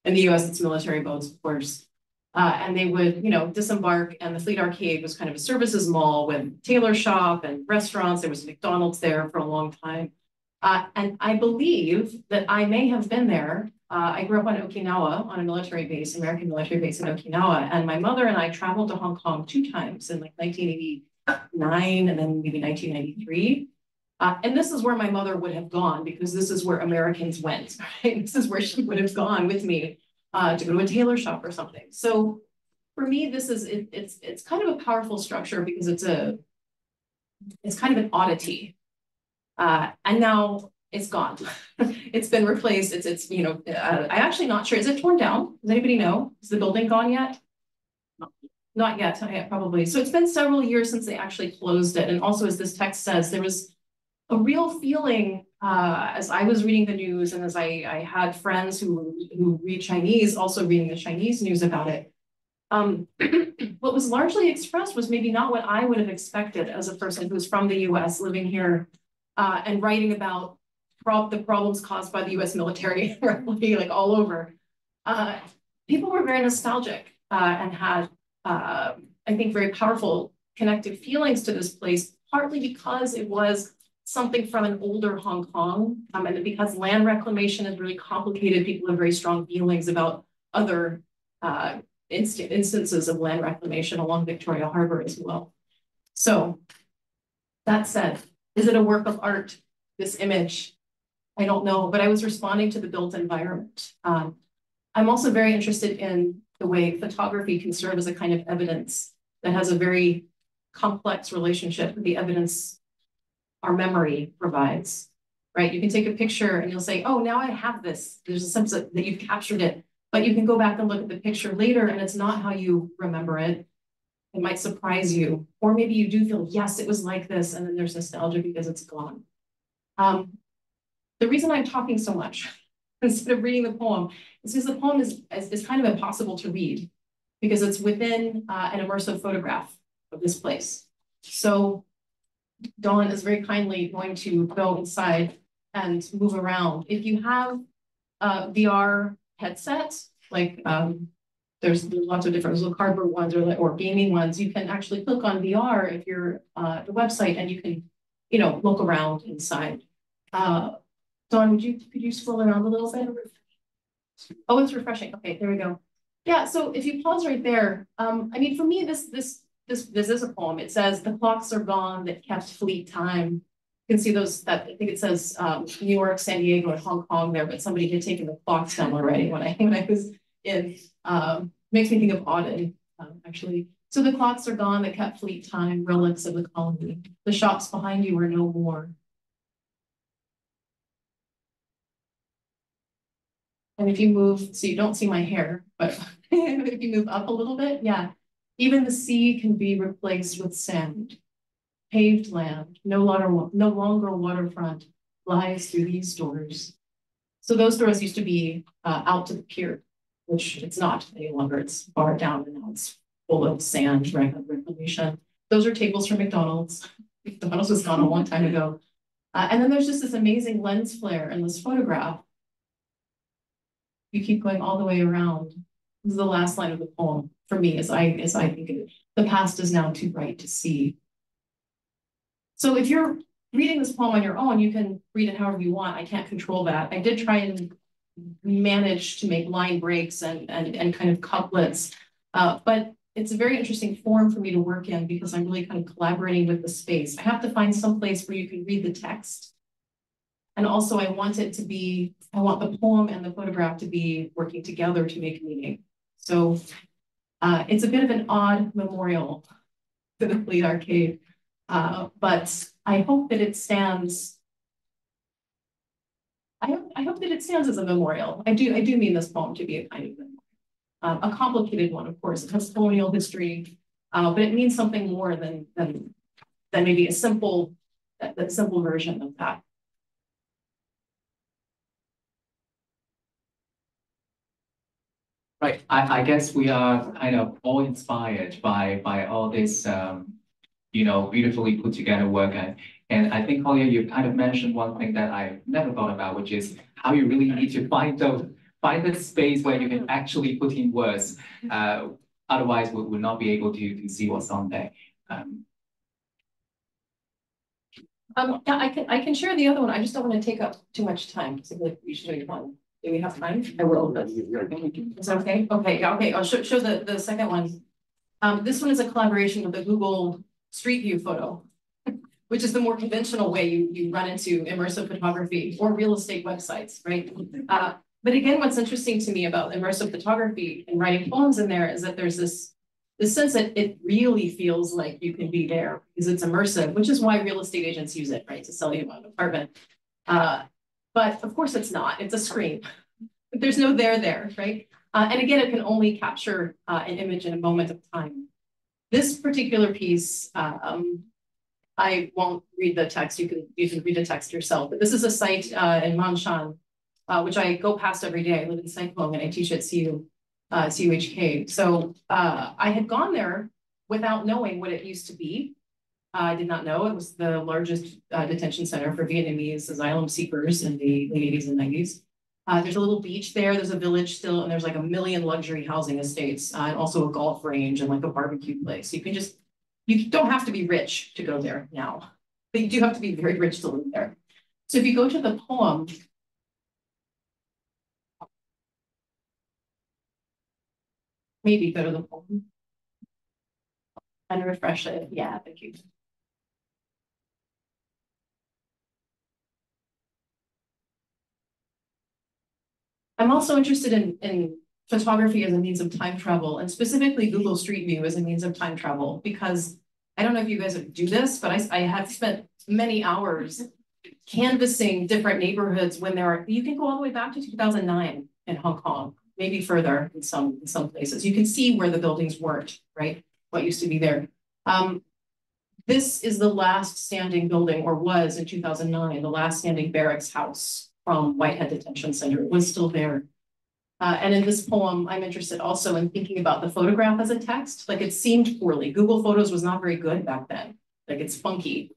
in the U.S. it's military boats, of course. Uh, and they would, you know, disembark, and the Fleet Arcade was kind of a services mall with tailor shop and restaurants. There was McDonald's there for a long time. Uh, and I believe that I may have been there. Uh, I grew up on Okinawa, on a military base, American military base in Okinawa, and my mother and I traveled to Hong Kong two times in like nineteen eighty-nine and then maybe nineteen ninety-three. Uh, and this is where my mother would have gone because this is where Americans went, right? This is where she would have gone with me uh, to go to a tailor shop or something. So for me, this is it, it's it's kind of a powerful structure because it's a it's kind of an oddity. Uh, and now it's gone. it's been replaced. It's it's you know uh, I'm actually not sure. Is it torn down? Does anybody know? Is the building gone yet? Not yet, not yet, probably. So it's been several years since they actually closed it. And also, as this text says, there was a real feeling uh, as I was reading the news and as I, I had friends who, who read Chinese also reading the Chinese news about it. Um, what was largely expressed was maybe not what I would have expected as a person who's from the US living here uh, and writing about prob the problems caused by the US military, like all over. Uh, people were very nostalgic uh, and had, uh, I think, very powerful connective feelings to this place, partly because it was something from an older Hong Kong. Um, and because land reclamation is really complicated, people have very strong feelings about other uh, inst instances of land reclamation along Victoria Harbor as well. So that said, is it a work of art, this image? I don't know, but I was responding to the built environment. Um, I'm also very interested in the way photography can serve as a kind of evidence that has a very complex relationship with the evidence our memory provides, right? You can take a picture and you'll say, oh, now I have this. There's a sense that, you've captured it, but you can go back and look at the picture later and it's not how you remember it. It might surprise you, or maybe you do feel, yes, it was like this, and then there's nostalgia because it's gone. Um, the reason I'm talking so much instead of reading the poem is because the poem is, is, is kind of impossible to read because it's within uh, an immersive photograph of this place. So Dawn is very kindly going to go inside and move around. If you have a VR headset, like um, there's, there's lots of different little cardboard ones or, or gaming ones, you can actually click on VR if you're uh, the website and you can, you know, look around inside. Uh, Dawn, would you, could you scroll around a little bit? Oh, it's refreshing. Okay, there we go. Yeah, so if you pause right there, um, I mean, for me, this this this, this is a poem. It says, the clocks are gone that kept fleet time. You can see those, that I think it says um, New York, San Diego, and Hong Kong there, but somebody had taken the clocks down already when I, when I was in. Um, makes me think of Auden, um, actually. So the clocks are gone that kept fleet time, relics of the colony. The shops behind you are no more. And if you move, so you don't see my hair, but if you move up a little bit, yeah, even the sea can be replaced with sand. Paved land, no, water, no longer waterfront, lies through these doors. So those doors used to be uh, out to the pier, which it's not any longer. It's barred down and now it's full of sand, right, reclamation. Those are tables from McDonald's. McDonald's was gone a long time ago. Uh, and then there's just this amazing lens flare in this photograph. You keep going all the way around. This is the last line of the poem for me as I as I think it. The past is now too bright to see. So if you're reading this poem on your own, you can read it however you want. I can't control that. I did try and manage to make line breaks and and, and kind of couplets, uh, but it's a very interesting form for me to work in because I'm really kind of collaborating with the space. I have to find some place where you can read the text. And also I want it to be, I want the poem and the photograph to be working together to make meaning. So uh, it's a bit of an odd memorial to the Fleet Arcade, uh, but I hope that it stands. I hope, I hope that it stands as a memorial. I do I do mean this poem to be a kind of memorial. Um, a complicated one, of course. It has colonial history, uh, but it means something more than than than maybe a simple that, that simple version of that. Right. I, I guess we are kind of all inspired by by all this um, you know, beautifully put together work. And, and I think Collier, you kind of mentioned one thing that I never thought about, which is how you really need to find the find the space where you can actually put in words. Uh, otherwise we will not be able to, to see what's on there. Um, Um, I can, I can share the other one. I just don't want to take up too much time. like we should do one. Do we have time? I will, but is that okay? Okay, yeah, okay, I'll show, show the, the second one. Um, this one is a collaboration with the Google Street View photo, which is the more conventional way you, you run into immersive photography or real estate websites, right? Uh, but again, what's interesting to me about immersive photography and writing poems in there is that there's this, this sense that it really feels like you can be there because it's immersive, which is why real estate agents use it, right, to sell you an apartment. Uh, but of course it's not, it's a screen. There's no there there, right? Uh, and again, it can only capture uh, an image in a moment of time. This particular piece, um, I won't read the text, you can, you can read the text yourself, but this is a site uh, in Ma On Shan, uh, which I go past every day. I live in Sai Kung and I teach at CU, uh, CUHK. So uh, I had gone there without knowing what it used to be. I did not know it was the largest uh, detention center for Vietnamese asylum seekers in the late 80s and 90s. Uh, there's a little beach there, there's a village still, and there's like a million luxury housing estates, uh, and also a golf range and like a barbecue place. You can just, you don't have to be rich to go there now, but you do have to be very rich to live there. So if you go to the poem, maybe go to the poem and refresh it. Yeah, thank you. I'm also interested in, in photography as a means of time travel and specifically Google Street View as a means of time travel because I don't know if you guys do this, but I, I have spent many hours canvassing different neighborhoods when there are, you can go all the way back to 2009 in Hong Kong, maybe further in some, in some places. You can see where the buildings weren't, right? What used to be there. Um, this is the last standing building or was in 2009, the last standing barracks house from Whitehead Detention Center. It was still there. Uh, and in this poem, I'm interested also in thinking about the photograph as a text. Like it seemed poorly. Google Photos was not very good back then. Like it's funky.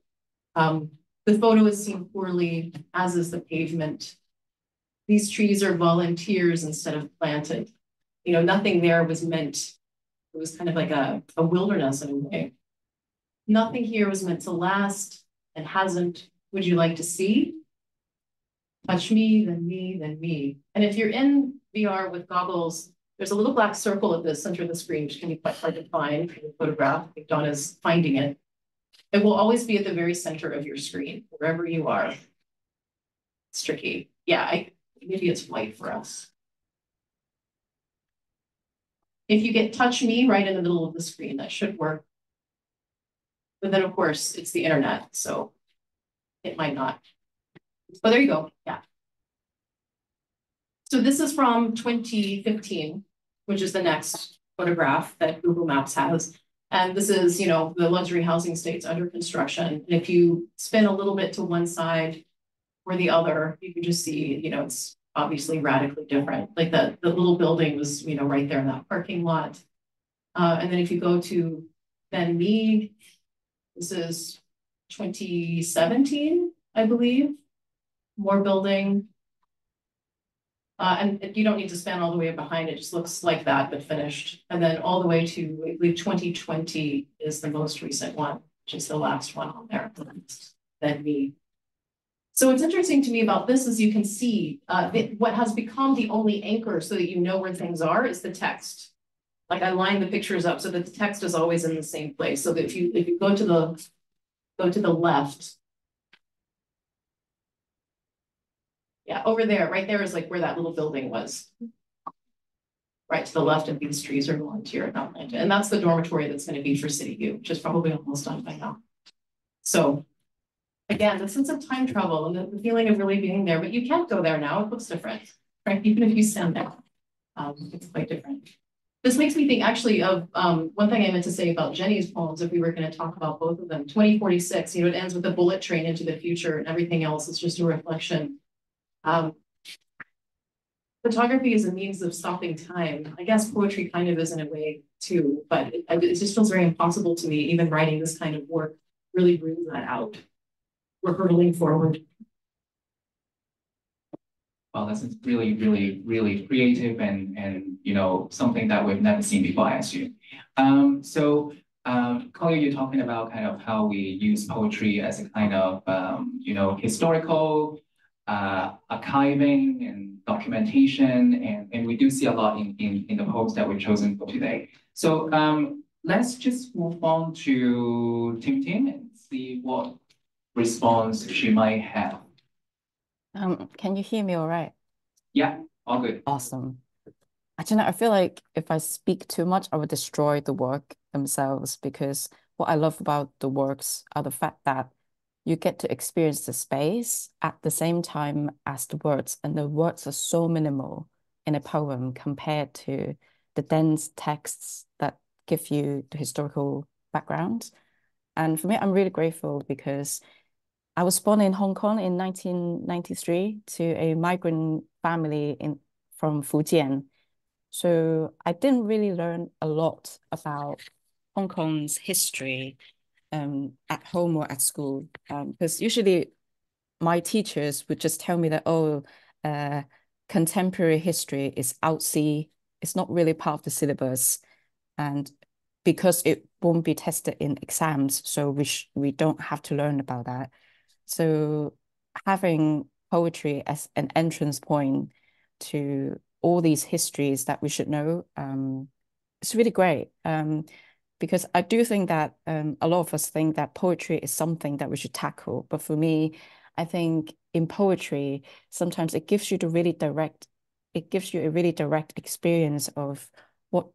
Um, the photo is seen poorly, as is the pavement. These trees are volunteers instead of planted. You know, nothing there was meant. It was kind of like a, a wilderness in a way. Nothing here was meant to last and hasn't. Would you like to see? Touch me, then me, then me. And if you're in VR with goggles, there's a little black circle at the center of the screen, which can be quite hard to find in the photograph. I think Donna's finding it. It will always be at the very center of your screen, wherever you are. It's tricky. Yeah, I, maybe it's white for us. If you get touch me right in the middle of the screen, that should work. But then of course, it's the internet, so it might not. Oh, there you go. Yeah. So this is from 2015, which is the next photograph that Google Maps has. And this is, you know, the luxury housing states under construction. And if you spin a little bit to one side or the other, you can just see, you know, it's obviously radically different. Like the, the little building was, you know, right there in that parking lot. Uh, and then if you go to Ben Me, this is 2017, I believe more building. Uh, and you don't need to span all the way behind, it just looks like that, but finished. And then all the way to, I believe twenty twenty is the most recent one, which is the last one on there, then me. So what's interesting to me about this is you can see, uh, what has become the only anchor so that you know where things are is the text. Like I line the pictures up so that the text is always in the same place, so that if you, if you go to the, go to the left, Yeah, over there, right there is like where that little building was. Right to the left of these trees are volunteer at Mount And that's the dormitory that's going to be for City View, which is probably almost done by now. So again, the sense of time travel and the, the feeling of really being there, but you can't go there now. It looks different, right? Even if you stand there, um, it's quite different. This makes me think actually of um, one thing I meant to say about Jenny's poems, if we were going to talk about both of them. 2046, you know, it ends with a bullet train into the future and everything else is just a reflection um, photography is a means of stopping time. I guess poetry kind of is in a way too, but it, it just feels very impossible to me, even writing this kind of work really brings that out. We're hurtling forward. Well, that's really, really, really creative and, and, you know, something that we've never seen before, I assume. Um, so um, Collier, you're talking about kind of how we use poetry as a kind of, um, you know, historical, uh, archiving and documentation, and, and we do see a lot in, in, in the poems that we've chosen for today. So, um, let's just move on to Tim Tim and see what response she might have. Um, can you hear me all right? Yeah, all good. Awesome. I don't know, I feel like if I speak too much, I would destroy the work themselves because what I love about the works are the fact that you get to experience the space at the same time as the words, and the words are so minimal in a poem compared to the dense texts that give you the historical background. And for me, I'm really grateful because I was born in Hong Kong in 1993 to a migrant family in from Fujian. So I didn't really learn a lot about Hong Kong's history um, at home or at school because um, usually my teachers would just tell me that, oh, uh, contemporary history is outsy, it's not really part of the syllabus. And because it won't be tested in exams, so we, we don't have to learn about that. So having poetry as an entrance point to all these histories that we should know, um, it's really great. Um, because I do think that um, a lot of us think that poetry is something that we should tackle. But for me, I think in poetry, sometimes it gives you the really direct, it gives you a really direct experience of what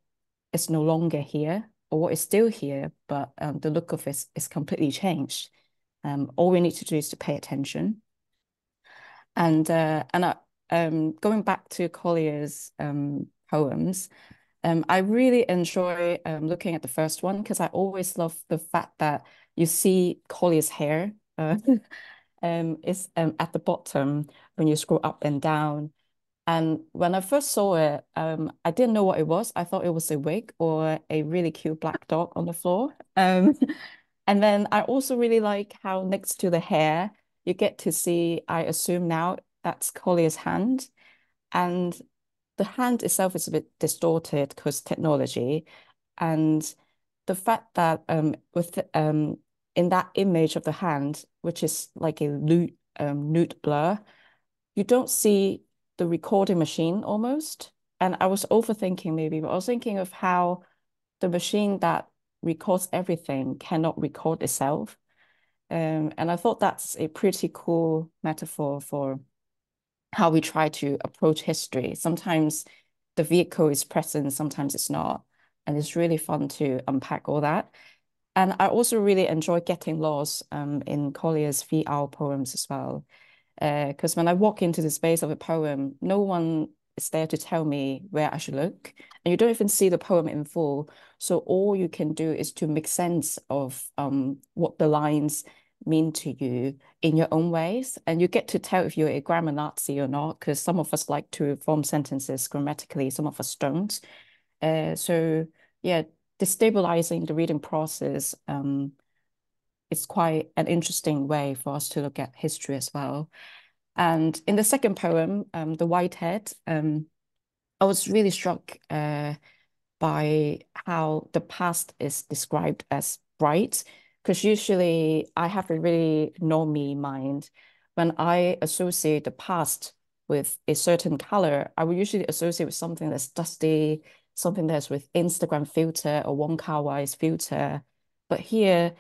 is no longer here or what is still here, but um, the look of it is completely changed. Um, all we need to do is to pay attention. And uh, and I, um, going back to Collier's um, poems, um, I really enjoy um, looking at the first one because I always love the fact that you see Collier's hair uh, um, is um, at the bottom when you scroll up and down. And when I first saw it, um, I didn't know what it was. I thought it was a wig or a really cute black dog on the floor. Um, and then I also really like how next to the hair, you get to see, I assume now, that's Collier's hand. And the hand itself is a bit distorted because technology. And the fact that um with um in that image of the hand, which is like a nude um nude blur, you don't see the recording machine almost. And I was overthinking maybe, but I was thinking of how the machine that records everything cannot record itself. Um, and I thought that's a pretty cool metaphor for how we try to approach history. Sometimes the vehicle is present, sometimes it's not. And it's really fun to unpack all that. And I also really enjoy getting lost um, in Collier's VR poems as well. Because uh, when I walk into the space of a poem, no one is there to tell me where I should look. And you don't even see the poem in full. So all you can do is to make sense of um, what the lines mean to you in your own ways. And you get to tell if you're a grammar Nazi or not, because some of us like to form sentences grammatically, some of us don't. Uh, so yeah, destabilizing the reading process um, is quite an interesting way for us to look at history as well. And in the second poem, um, The Whitehead, um, I was really struck uh, by how the past is described as bright, because usually I have a really know normie mind. When I associate the past with a certain color, I will usually associate with something that's dusty, something that's with Instagram filter or Wong Kar Wai's filter. But here,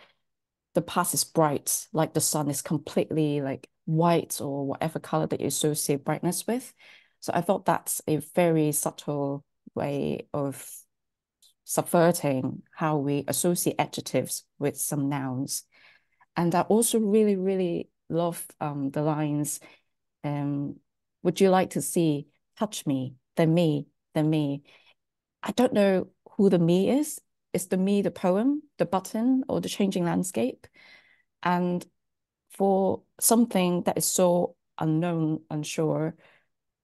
the past is bright, like the sun is completely like white or whatever color that you associate brightness with. So I thought that's a very subtle way of subverting how we associate adjectives with some nouns. And I also really, really love um, the lines, um, would you like to see, touch me, the me, the me. I don't know who the me is. Is the me the poem, the button, or the changing landscape? And for something that is so unknown, unsure,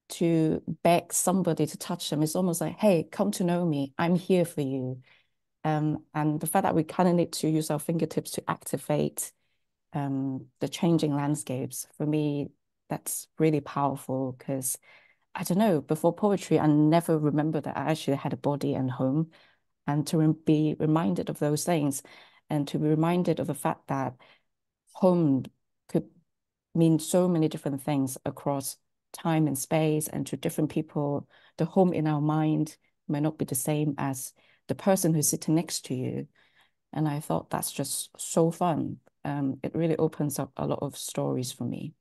to beg somebody to touch them It's almost like, hey, come to know me. I'm here for you. Um, and the fact that we kind of need to use our fingertips to activate um, the changing landscapes, for me, that's really powerful because I don't know, before poetry, I never remember that I actually had a body and home. and to rem be reminded of those things and to be reminded of the fact that home could mean so many different things across time and space and to different people. The home in our mind may not be the same as the person who's sitting next to you. And I thought that's just so fun. Um, it really opens up a lot of stories for me.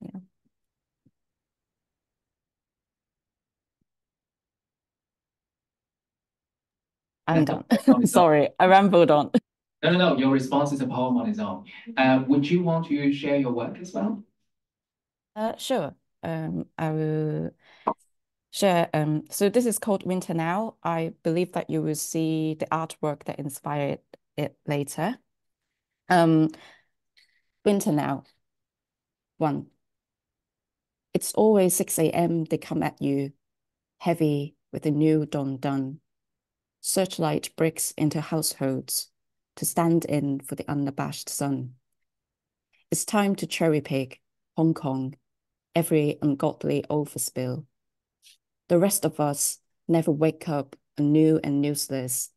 Yeah. I'm done. Sorry, I rambled on. No, no, no, your response is a poem on its own. Uh, would you want to share your work as well? Uh, sure. Um, I will share. Um, so this is called Winter Now. I believe that you will see the artwork that inspired it later. Um, Winter Now. One. It's always 6 a.m. they come at you, heavy with the new dawn done. Searchlight breaks into households to stand in for the unabashed sun. It's time to cherry pick Hong Kong, every ungodly overspill. The rest of us never wake up anew and useless,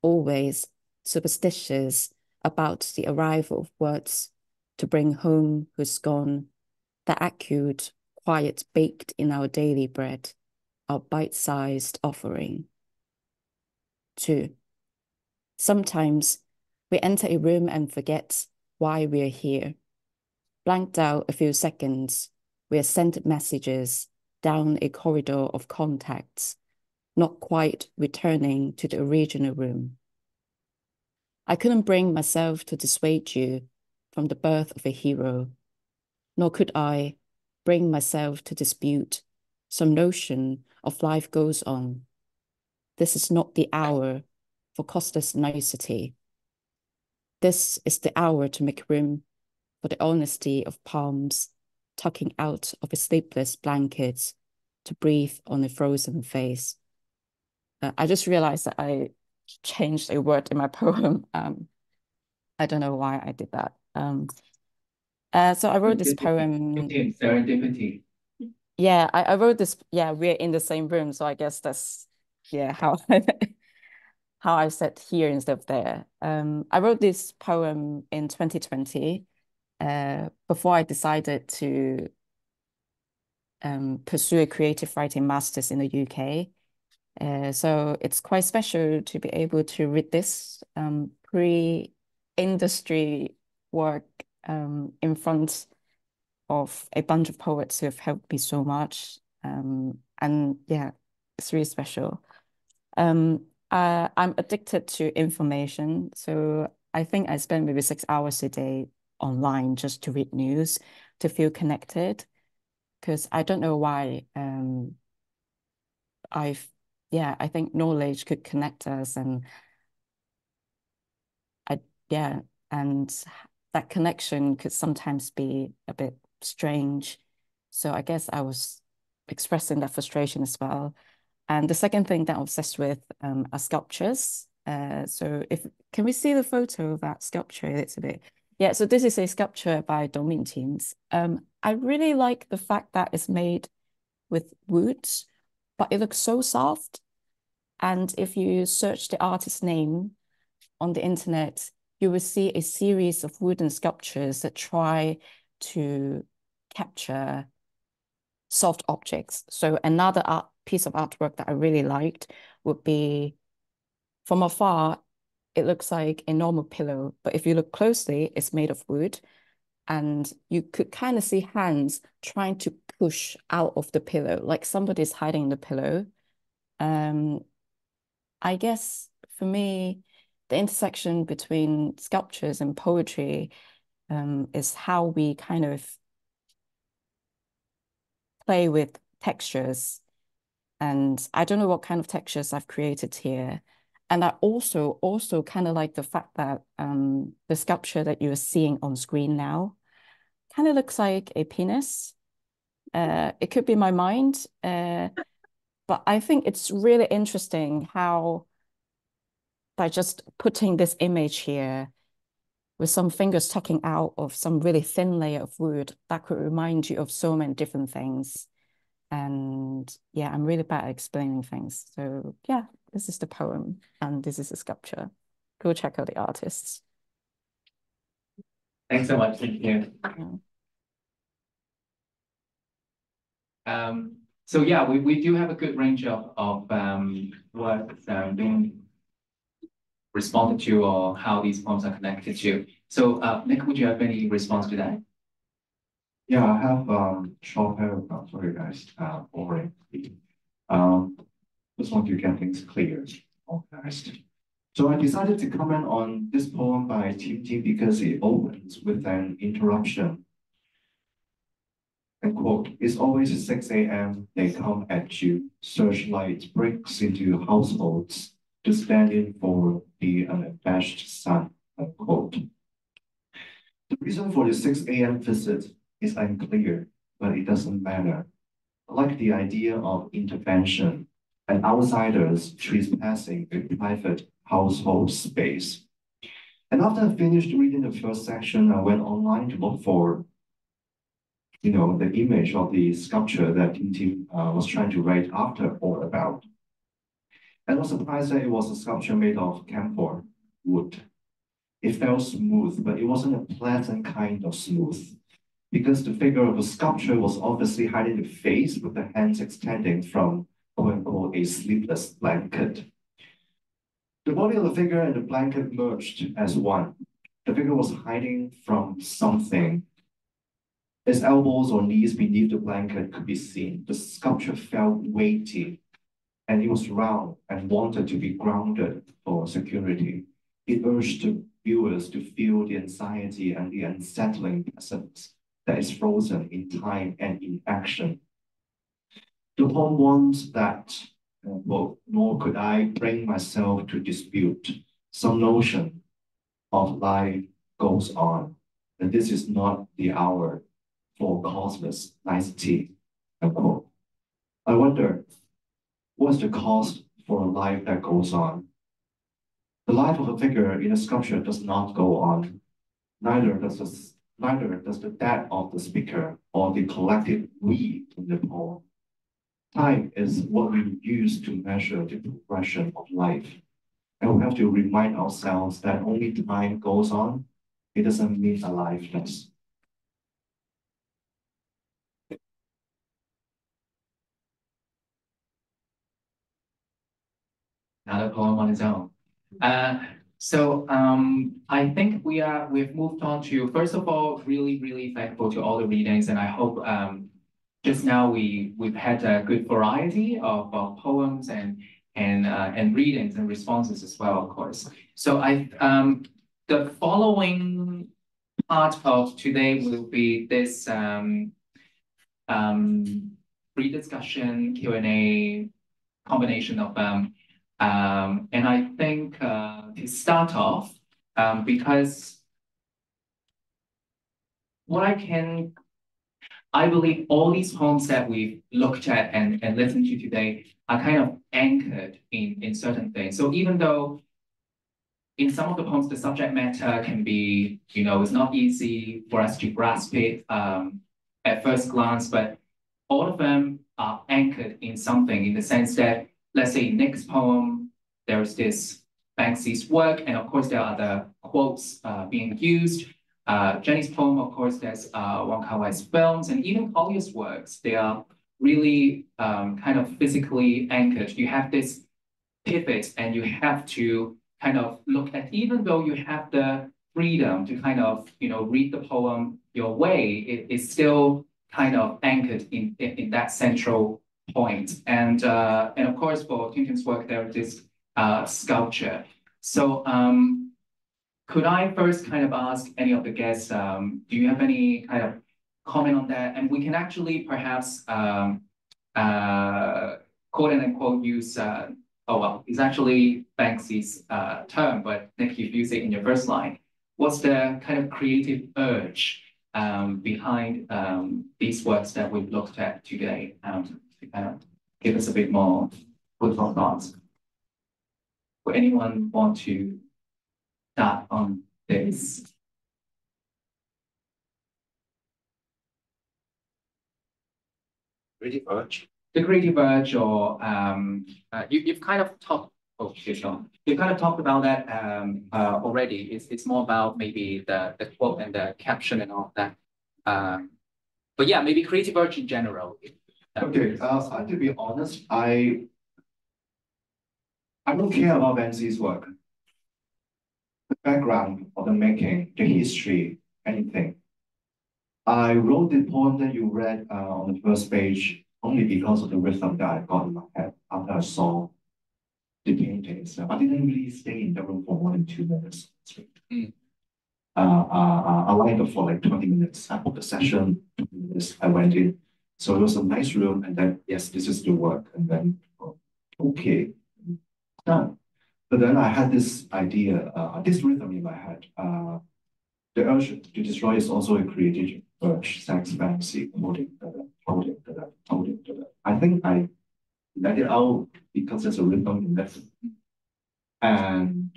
always superstitious about the arrival of words to bring home who's gone, the acute, quiet baked in our daily bread, our bite-sized offering. Two, sometimes we enter a room and forget why we're here. Blanked out a few seconds, we are sent messages down a corridor of contacts, not quite returning to the original room. I couldn't bring myself to dissuade you from the birth of a hero, nor could I bring myself to dispute some notion of life goes on. This is not the hour for costless nicety. This is the hour to make room for the honesty of palms tucking out of a sleepless blanket to breathe on a frozen face. Uh, I just realized that I changed a word in my poem. Um, I don't know why I did that. Um, uh, so I wrote this poem. Serendipity. Yeah, I, I wrote this. Yeah, we're in the same room, so I guess that's yeah how how I said here instead of there. Um, I wrote this poem in 2020 uh, before I decided to um, pursue a creative writing master's in the UK. Uh, so it's quite special to be able to read this um, pre-industry work um, in front of a bunch of poets who have helped me so much. Um, and yeah, it's really special. Um, uh, I'm addicted to information. So I think I spend maybe six hours a day online just to read news, to feel connected. Because I don't know why um, I've, yeah, I think knowledge could connect us and I, yeah, and that connection could sometimes be a bit strange. So I guess I was expressing that frustration as well. And the second thing that I'm obsessed with um, are sculptures. Uh, so if can we see the photo of that sculpture It's a bit? Yeah, so this is a sculpture by Dong Mingqing. Um, I really like the fact that it's made with wood, but it looks so soft. And if you search the artist's name on the internet, you will see a series of wooden sculptures that try to capture soft objects. So another art piece of artwork that I really liked would be from afar, it looks like a normal pillow, but if you look closely, it's made of wood. And you could kind of see hands trying to push out of the pillow, like somebody's hiding the pillow. Um, I guess for me, the intersection between sculptures and poetry um, is how we kind of play with textures and I don't know what kind of textures I've created here. And I also also kind of like the fact that um, the sculpture that you're seeing on screen now kind of looks like a penis. Uh, it could be my mind, uh, but I think it's really interesting how by just putting this image here with some fingers tucking out of some really thin layer of wood, that could remind you of so many different things and yeah, I'm really bad at explaining things. So yeah, this is the poem and this is the sculpture. Go check out the artists. Thanks so much, thank you. Yeah. Um, so yeah, we, we do have a good range of, of, um, work, um, being responded to or how these poems are connected to. So, uh, Nick, would you have any response to that? Yeah, I have um short paragraph, sorry guys, uh boring. Um, just want to get things clear, organized. So I decided to comment on this poem by Tim Tim because it opens with an interruption. And quote, it's always six AM, they come at you, searchlight breaks into households to stand in for the unabashed sun, unquote. The reason for the six AM visit is unclear, but it doesn't matter. I like the idea of intervention and outsiders trespassing a private household space. And after I finished reading the first section, I went online to look for, you know, the image of the sculpture that Tim uh, was trying to write after all about. And I was surprised that it was a sculpture made of camphor wood. It felt smooth, but it wasn't a pleasant kind of smooth because the figure of the sculpture was obviously hiding the face with the hands extending from quote unquote a sleepless blanket. The body of the figure and the blanket merged as one. The figure was hiding from something. His elbows or knees beneath the blanket could be seen. The sculpture felt weighty and it was round and wanted to be grounded for security. It urged the viewers to feel the anxiety and the unsettling presence that is frozen in time and in action. The poem wants that, uh, well, nor could I bring myself to dispute some notion of life goes on, and this is not the hour for costless nicety. Unquote. I wonder, what's the cost for a life that goes on? The life of a figure in a sculpture does not go on. Neither does the neither does the death of the speaker or the collective we in the poem. Time is what we use to measure the progression of life. And we have to remind ourselves that only time goes on, it doesn't mean aliveness. Another poem on its own. Uh, so um, I think we are we've moved on to first of all, really really thankful to all the readings, and I hope um, just now we we've had a good variety of, of poems and and uh, and readings and responses as well, of course. So I um, the following part of today will be this um, um, Q and A combination of um, um, and I think uh, to start off, um, because what I can, I believe all these poems that we've looked at and, and listened to today are kind of anchored in, in certain things. So even though in some of the poems, the subject matter can be, you know, it's not easy for us to grasp it um, at first glance, but all of them are anchored in something in the sense that let's say Nick's poem, there's this Banksy's work, and of course there are the quotes uh, being used. Uh, Jenny's poem, of course, there's uh, Wong Kar Wai's films, and even Collier's works. They are really um, kind of physically anchored. You have this pivot, and you have to kind of look at, even though you have the freedom to kind of, you know, read the poem your way, it is still kind of anchored in, in, in that central point. And uh, and of course, for Tim Tim's work, there is this uh, sculpture. So um, could I first kind of ask any of the guests, um, do you have any kind of comment on that? And we can actually perhaps um, uh, quote and unquote use, uh, oh well, it's actually Banksy's uh, term, but Nick, you it in your first line. What's the kind of creative urge um, behind um, these works that we've looked at today? Um, kind of give us a bit more food for thoughts. Would anyone want to start on this? Creative urge. The creative urge or um, uh, you, you've kind of talked Oh, sure. You kind of talked about that um uh already. It's it's more about maybe the the quote and the caption and all that. Um, but yeah, maybe creative urge in general. Okay, uh, I- to be honest, I. I don't care about Banksy's work. The background of the making, the history, anything. I wrote the poem that you read uh on the first page only because of the rhythm that I got in my head after I saw. The painting itself. I didn't really stay in the room for more than two minutes. Mm. Uh, uh, I lined up for like twenty minutes. I booked the session, 20 minutes, I went in. So it was a nice room, and then, yes, this is the work, and then, oh, okay, done. But then I had this idea, uh, this rhythm in my head, uh, the urge to destroy is also a creative urge, sex, fantasy, holding, holding, holding. I think I let it out because there's a rhythm in that. And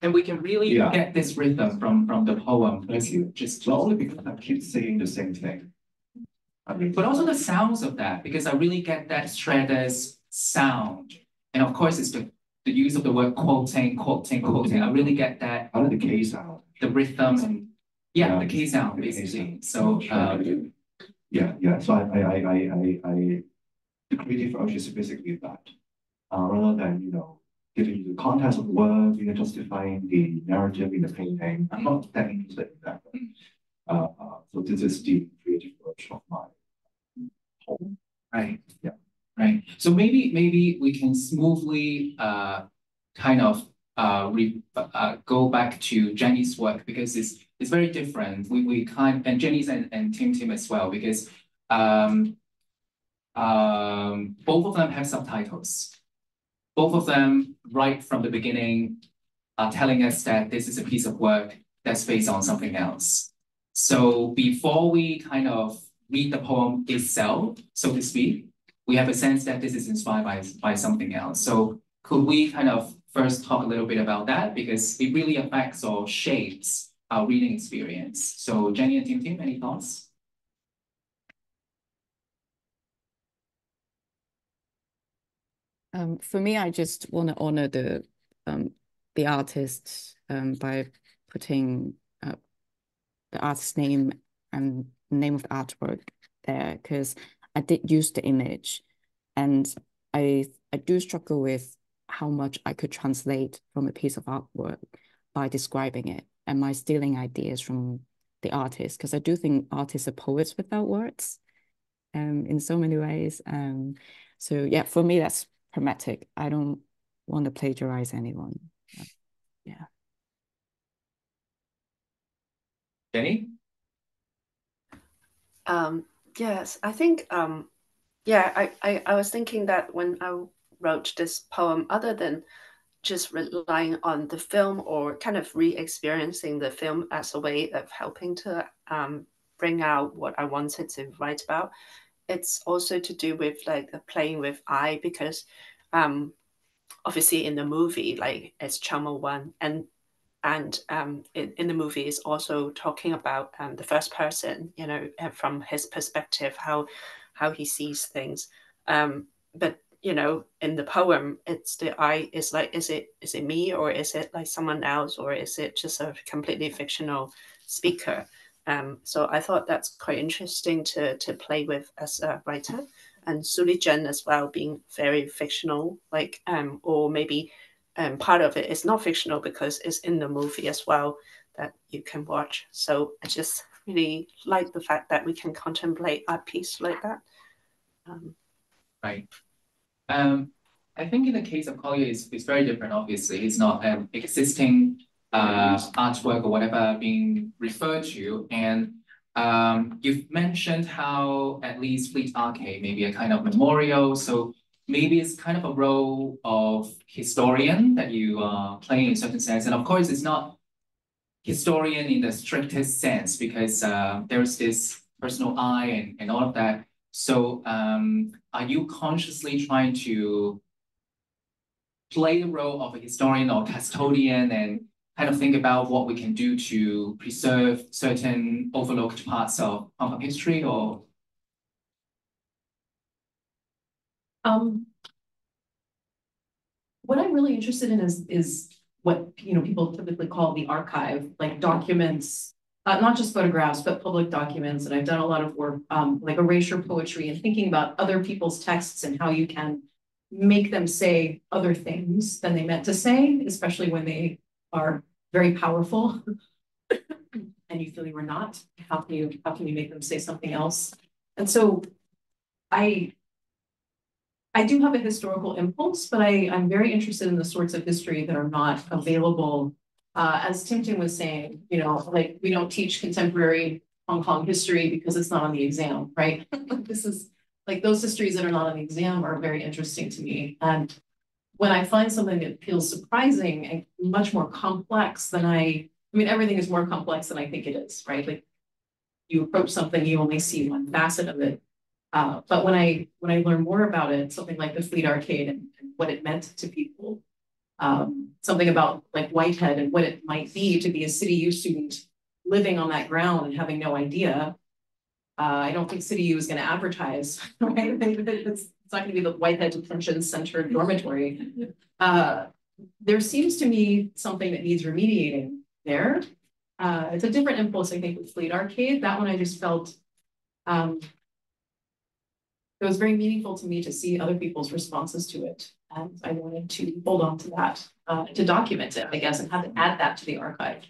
And we can really Yeah. get this rhythm from from the poem. Thank you. Just not only because I keep saying the same thing. I mean, But also the sounds of that, because I really get that Shredder's sound. And of course, it's the, the use of the word quoting, quoting, quoting. I really get that, I like the K sound. the rhythm and, yeah, Yeah. the K sound basically. So, um, Yeah, yeah, so I, I, I, I, I, I, the creative urge is basically that. Uh, rather than, you know, giving you the context of the work, you know, justifying the narrative in the painting, I'm not that interested in that. Uh, uh, so this is the creative urge of my home. right. Yeah. Right. So maybe, maybe we can smoothly, uh, kind of, uh, re, uh, go back to Jenny's work because it's, it's very different. We, we kind, and Jenny's and, and Tim Tim as well, because, um, um, both of them have subtitles. Both of them, right from the beginning, are telling us that this is a piece of work that's based on something else. So before we kind of read the poem itself, so to speak, we have a sense that this is inspired by, by something else. So could we kind of first talk a little bit about that? Because it really affects or shapes our reading experience. So Jenny and Tim Tim, any thoughts? Um, for me, I just want to honor the um the artist um by putting uh, the artist's name and name of the artwork there because I did use the image, and I I do struggle with how much I could translate from a piece of artwork by describing it. Am I stealing ideas from the artist? Because I do think artists are poets without words, um, in so many ways. Um, so yeah, for me that's pragmatic. I don't want to plagiarize anyone. Yeah. Jenny? Um, yes, I think, um, yeah, I, I, I was thinking that when I wrote this poem, other than just relying on the film or kind of re-experiencing the film as a way of helping to um, bring out what I wanted to write about, it's also to do with like playing with I because um, obviously in the movie, like it's Chow Mo-wan and and um, in, in the movie is also talking about um, the first person, you know, from his perspective, how how he sees things. Um, but you know, in the poem, it's the I is like, is it is it me or is it like someone else or is it just a completely fictional speaker? Um, so I thought that's quite interesting to to play with as a writer, and Su Li-zhen as well being very fictional, like um, or maybe um, part of it is not fictional because it's in the movie as well that you can watch. So I just really like the fact that we can contemplate a piece like that. Um, Right. Um, I think in the case of Collier, it's, it's very different, obviously. It's not an existing uh, artwork or whatever being referred to. And um, you've mentioned how at least Fleet Arcade may be a kind of memorial. So maybe it's kind of a role of historian that you are playing in certain sense. And of course, it's not historian in the strictest sense because uh, there's this personal eye and, and all of that. So um, are you consciously trying to play the role of a historian or custodian and kind of think about what we can do to preserve certain overlooked parts of Kong history or Um. what I'm really interested in is, is what, you know, people typically call the archive, like documents, uh, not just photographs, but public documents. And I've done a lot of work, um, like erasure poetry and thinking about other people's texts and how you can make them say other things than they meant to say, especially when they are very powerful. and you feel you were not. How can you, how can you make them say something else? And so I I do have a historical impulse, but I, I'm very interested in the sorts of history that are not available. Uh, as Tim Tim was saying, you know, like we don't teach contemporary Hong Kong history because it's not on the exam, right? this is like those histories that are not on the exam are very interesting to me. And when I find something that feels surprising and much more complex than I, I mean, everything is more complex than I think it is, right? Like you approach something, you only see one facet of it. Uh, but when I when I learn more about it, something like the Fleet Arcade and, and what it meant to people, um, something about like Whitehead and what it might be to be a City U student living on that ground and having no idea. Uh, I don't think City U is going to advertise, right? It's, it's not going to be the Whitehead Detention Center dormitory. Uh, there seems to me something that needs remediating there. Uh, it's a different impulse, I think, with Fleet Arcade. That one I just felt um, it was very meaningful to me to see other people's responses to it. And I wanted to hold on to that, uh, to document it, I guess, and have to add that to the archive.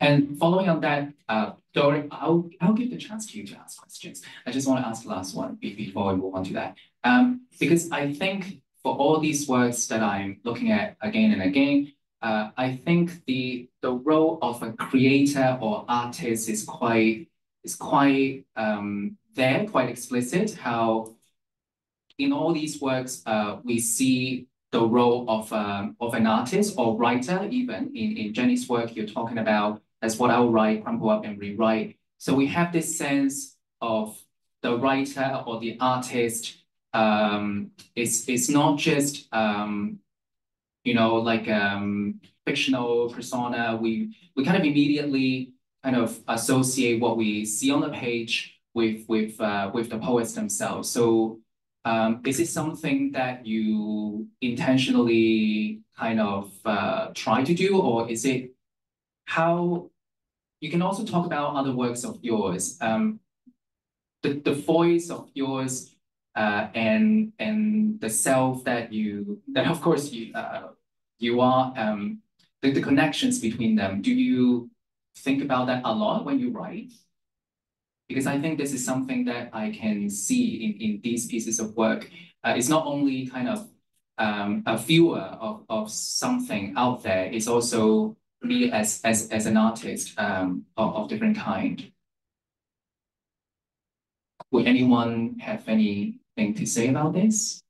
And following on that, uh, I'll, I'll give the chance to you to ask questions. I just want to ask the last one before we move on to that. Um, because I think for all these works that I'm looking at again and again, uh, I think the the role of a creator or artist is quite is quite um, there, quite explicit, how in all these works, uh, we see the role of, um, of an artist or writer, even in, in Jenny's work, you're talking about that's what I'll write, crumple up and rewrite. So we have this sense of the writer or the artist um, it's, it's not just, um, you know, like um, fictional persona. We, we kind of immediately kind of associate what we see on the page with with uh, with the poets themselves. So um, is it something that you intentionally kind of uh, try to do, or is it how you can also talk about other works of yours, um, the, the voice of yours uh, and and the self that you that of course you uh, you are um, the, the connections between them. Do you think about that a lot when you write? because I think this is something that I can see in, in these pieces of work. Uh, it's not only kind of um, a viewer of, of something out there, it's also me as, as, as an artist um, of, of different kind. Would anyone have anything to say about this?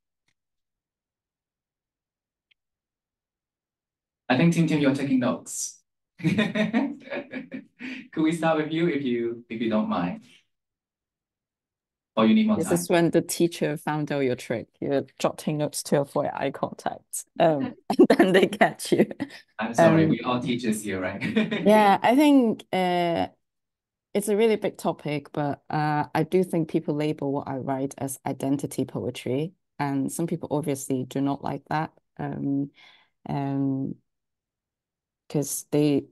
I think Tim Tim, you're taking notes. Could we start with you if you if you don't mind? Or you need more This time? is when the teacher found out your trick. You're jotting notes to avoid eye contact. Um, and then they catch you. I'm sorry, um, we all teachers here, right? Yeah, I think uh, it's a really big topic, but uh, I do think people label what I write as identity poetry, and some people obviously do not like that. Um, um, because they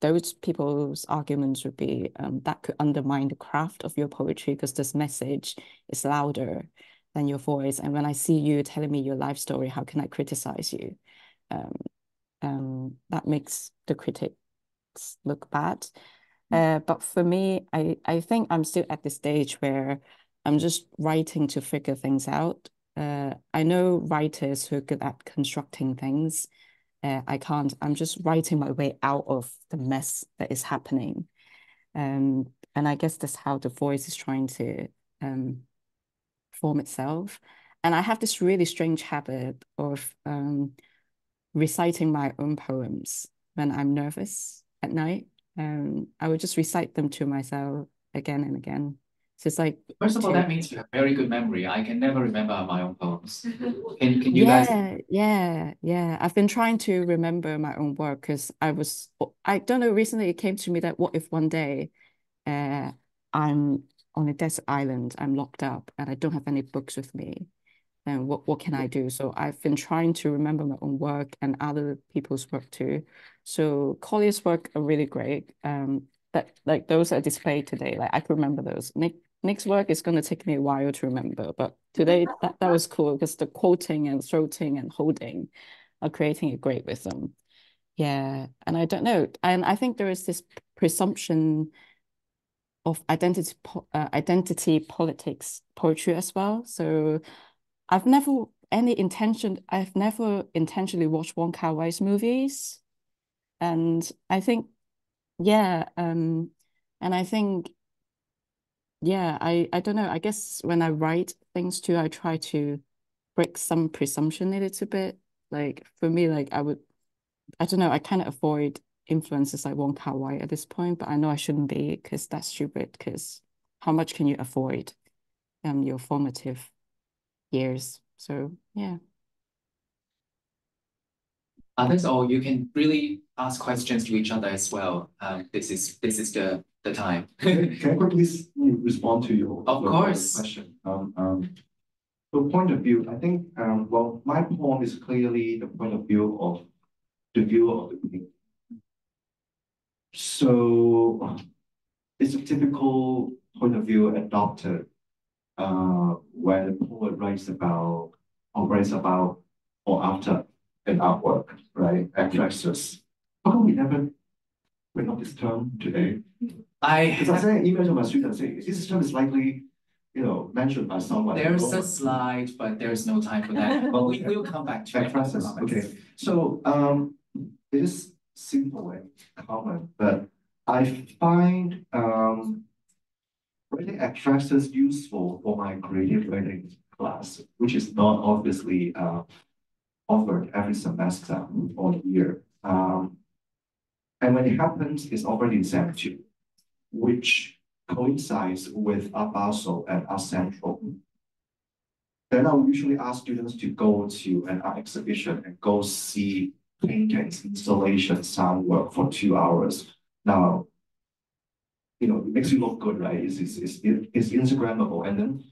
those people's arguments would be um, that could undermine the craft of your poetry because this message is louder than your voice. And when I see you telling me your life story, how can I criticize you? Um, um, that makes the critics look bad. Uh, but for me, I, I think I'm still at the stage where I'm just writing to figure things out. Uh, I know writers who are good at constructing things uh, I can't, I'm just writing my way out of the mess that is happening. Um, and I guess that's how the voice is trying to um, form itself. And I have this really strange habit of um, reciting my own poems when I'm nervous at night. Um, I would just recite them to myself again and again. So it's like First of all, that means you have very good memory. I can never remember my own poems. Can, can you guys? yeah, yeah, yeah. I've been trying to remember my own work because I was, I don't know, recently it came to me that what if one day uh, I'm on a desert island, I'm locked up and I don't have any books with me. and what, what can I do? So I've been trying to remember my own work and other people's work too. So Collier's work are really great. Um, that like those are displayed today. Like I can remember those. Nick Nick's work is gonna take me a while to remember, but today that, that was cool because the quoting and throating and holding are creating a great rhythm. Yeah, and I don't know, and I think there is this presumption of identity uh, identity politics poetry as well. So I've never any intention. I've never intentionally watched Wong Kar Wai's movies, and I think, yeah, um, and I think, yeah, I I don't know. I guess when I write things too, I try to break some presumption a little bit. Like for me, like I would, I don't know. I kind of avoid influences like Wong Kar Wai at this point, but I know I shouldn't be because that's stupid. Because how much can you avoid, um, your formative years? So yeah. Others, or you can really ask questions to each other as well. Um, this is this is the the time. Can can I quickly respond to your? Of your course. Question, um, um, the point of view, I think, um, well, my poem is clearly the point of view of the viewer of the painting. So it's a typical point of view adopted uh, when the poet writes about or writes about or after an artwork, right? Ekphrasis. How come we never bring up this term today? I Because I sent an email to my students saying, this term is likely, you know, mentioned by someone. there's a slide, but there's no time for that. But we will come back to it. Ekphrasis, okay. So, um, it is simple and common, but I find, um, writing ekphrasis useful for my creative writing class, which is not obviously, uh, offered every semester or year. Um, and when it happens, it's already in sem two, which coincides with Art Basel and Art Central. Then I will usually ask students to go to an art exhibition and go see paintings, installation, sound work for two hours. Now, you know, it makes you look good, right? It's, it's, it's, it's Instagrammable. And then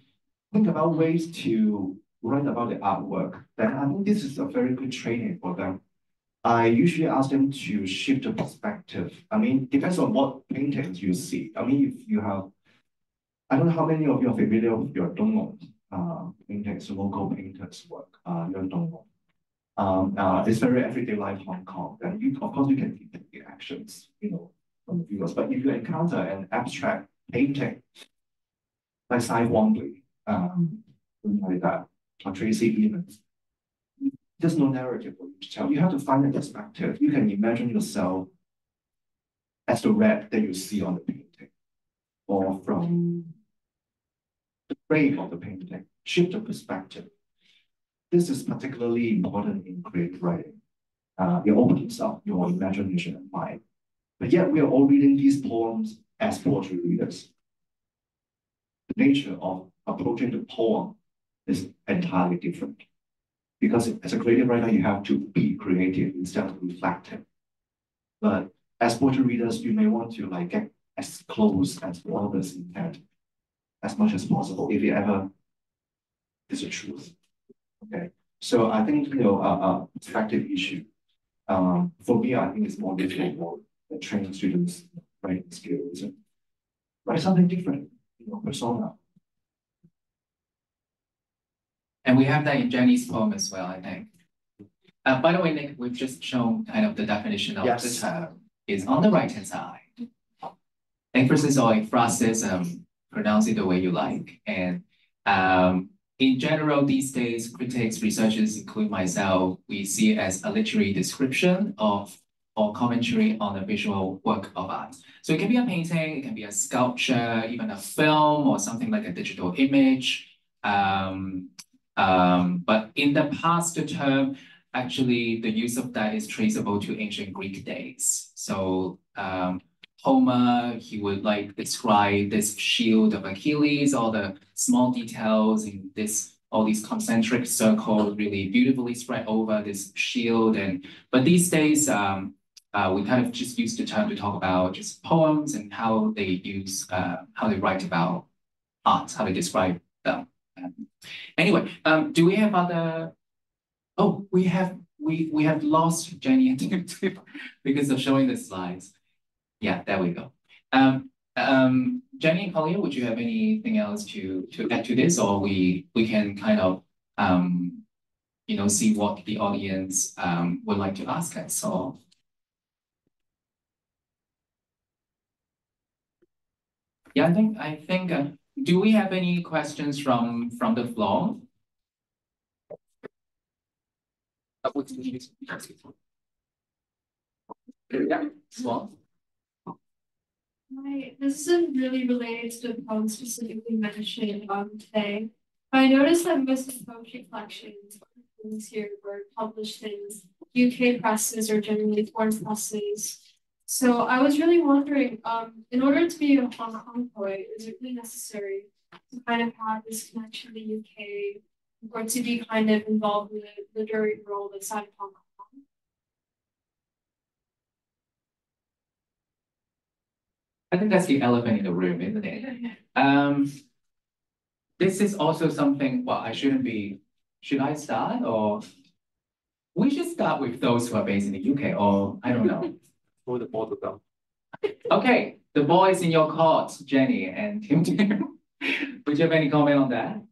think about ways to write about the artwork. Then I think this is a very good training for them. I usually ask them to shift the perspective. I mean, depends on what paintings you see. I mean, if you have, I don't know how many of you are familiar with your Tong Lung uh, paintings, local painters' work, uh, your Tong Lung. Um, uh, it's very everyday life Hong Kong. And you, of course, you can detect the actions, you know, from the viewers. But if you encounter an abstract painting, like Cy Twombly, um, something like that, or Tracey Emin, there's no narrative for you to tell. You have to find a perspective. You can imagine yourself as the red that you see on the painting, or from the frame of the painting. Shift the perspective. This is particularly important in creative writing. Uh, it opens up your imagination and mind. But yet we are all reading these poems as poetry readers. The nature of approaching the poem is entirely different. Because as a creative writer, you have to be creative instead of reflective. But as poetry readers, you may want to like get as close as the author's intent as much as possible, if it ever is the truth. Okay, so I think, you know, a, a perspective issue. Um, for me, I think it's more difficult for training students writing skills and write something different, you know, persona. And we have that in Jenny's poem as well, I think. Uh, by the way, Nick, we've just shown kind of the definition of the term is on the right hand side. Ekphrasis or ekphrasis, pronounce it the way you like. And um, in general, these days, critics, researchers, including myself, we see it as a literary description of or commentary on a visual work of art. So it can be a painting, it can be a sculpture, even a film or something like a digital image. Um, um, but in the past, the term actually the use of that is traceable to ancient Greek days. So um, Homer, he would like describe this shield of Achilles, all the small details in this, all these concentric circles really beautifully spread over this shield. And but these days, um, uh, we kind of just use the term to talk about just poems and how they use, uh, how they write about art, how they describe Anyway, um, do we have other? Oh, we have, we, we have lost Jenny because of showing the slides. Yeah, there we go. Um, um, Jenny and Collier, would you have anything else to, to add to this, or we, we can kind of, um, you know, see what the audience, um, would like to ask us, or? Yeah, I think, I think, uh, do we have any questions from, from the floor? Yeah, Swan? Hi, this isn't really related to the poem specifically mentioned um today. But I noticed that most of the poetry collections here were published in UK presses or generally foreign presses. So I was really wondering, um, in order to be a Hong Kong boy, is it really necessary to kind of have this connection to the UK or to be kind of involved in the literary world outside of Hong Kong? I think that's the elephant in the room, isn't it? Um, this is also something, well, I shouldn't be, should I start or? We should start with those who are based in the UK, or I don't know. For the ball to come. Okay, the ball is in your court, Jenny and Tim Tim. Would you have any comment on that?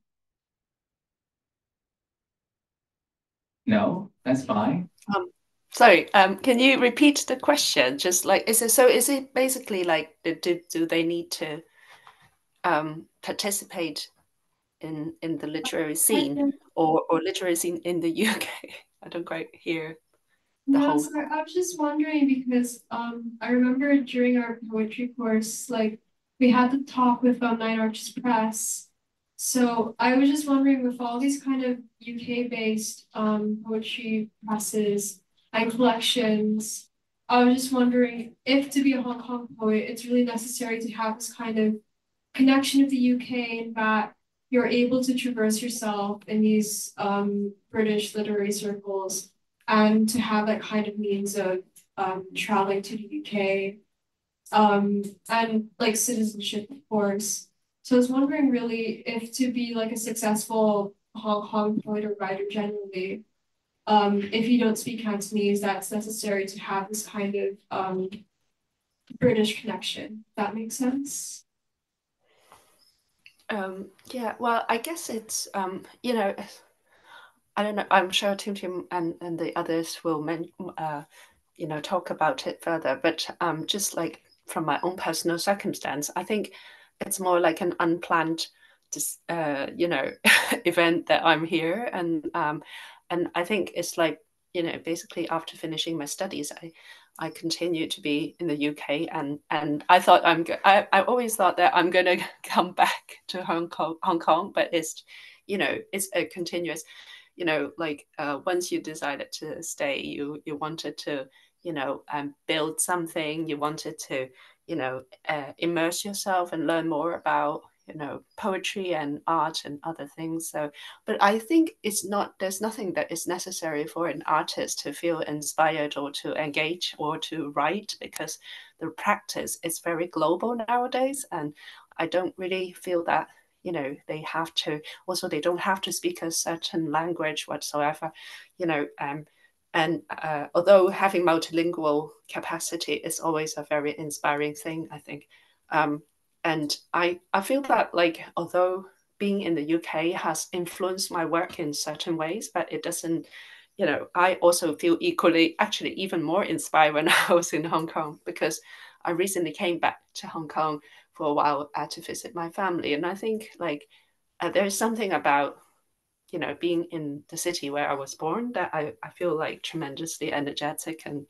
No, that's fine. Um, sorry, um, can you repeat the question? Just like, is it so? Is it basically like, do- do do they need to um, participate in in the literary scene or or literary scene in the UK? I don't quite hear. The No, whole- sorry, I was just wondering because um I remember during our poetry course, like we had to talk with um Nine Arches Press. So I was just wondering with all these kind of UK based um poetry presses and collections, I was just wondering if to be a Hong Kong poet, it's really necessary to have this kind of connection with the UK and that you're able to traverse yourself in these um British literary circles and to have that kind of means of um traveling to the UK. Um and like citizenship, of course. So I was wondering really if to be like a successful Hong Kong poet or writer generally, um if you don't speak Cantonese, that's necessary to have this kind of um British connection. That makes sense? Um, yeah, well, I guess it's um, you know, I don't know. I'm sure Tim Tim and and the others will men uh, you know, talk about it further. But um, just like from my own personal circumstance, I think it's more like an unplanned, uh, you know, event that I'm here, and um, and I think it's like you know, basically after finishing my studies, I I continue to be in the UK, and and I thought I'm go- I I always thought that I'm gonna come back to Hong Kong Hong Kong, but it's you know it's a continuous, you know, like uh, once you decided to stay, you you wanted to you know um, build something, you wanted to you know uh, immerse yourself and learn more about you know poetry and art and other things. So but I think it's not, there's nothing that is necessary for an artist to feel inspired or to engage or to write because the practice is very global nowadays. And I don't really feel that, you know, they have to, also, they don't have to speak a certain language whatsoever, you know. Um, and uh, although having multilingual capacity is always a very inspiring thing, I think. Um, and I, I feel that, like, although being in the UK has influenced my work in certain ways, but it doesn't, you know, I also feel equally, actually, even more inspired when I was in Hong Kong because I recently came back to Hong Kong for a while uh, to visit my family. And I think, like, uh, there's something about, you know, being in the city where I was born that I, I feel like tremendously energetic and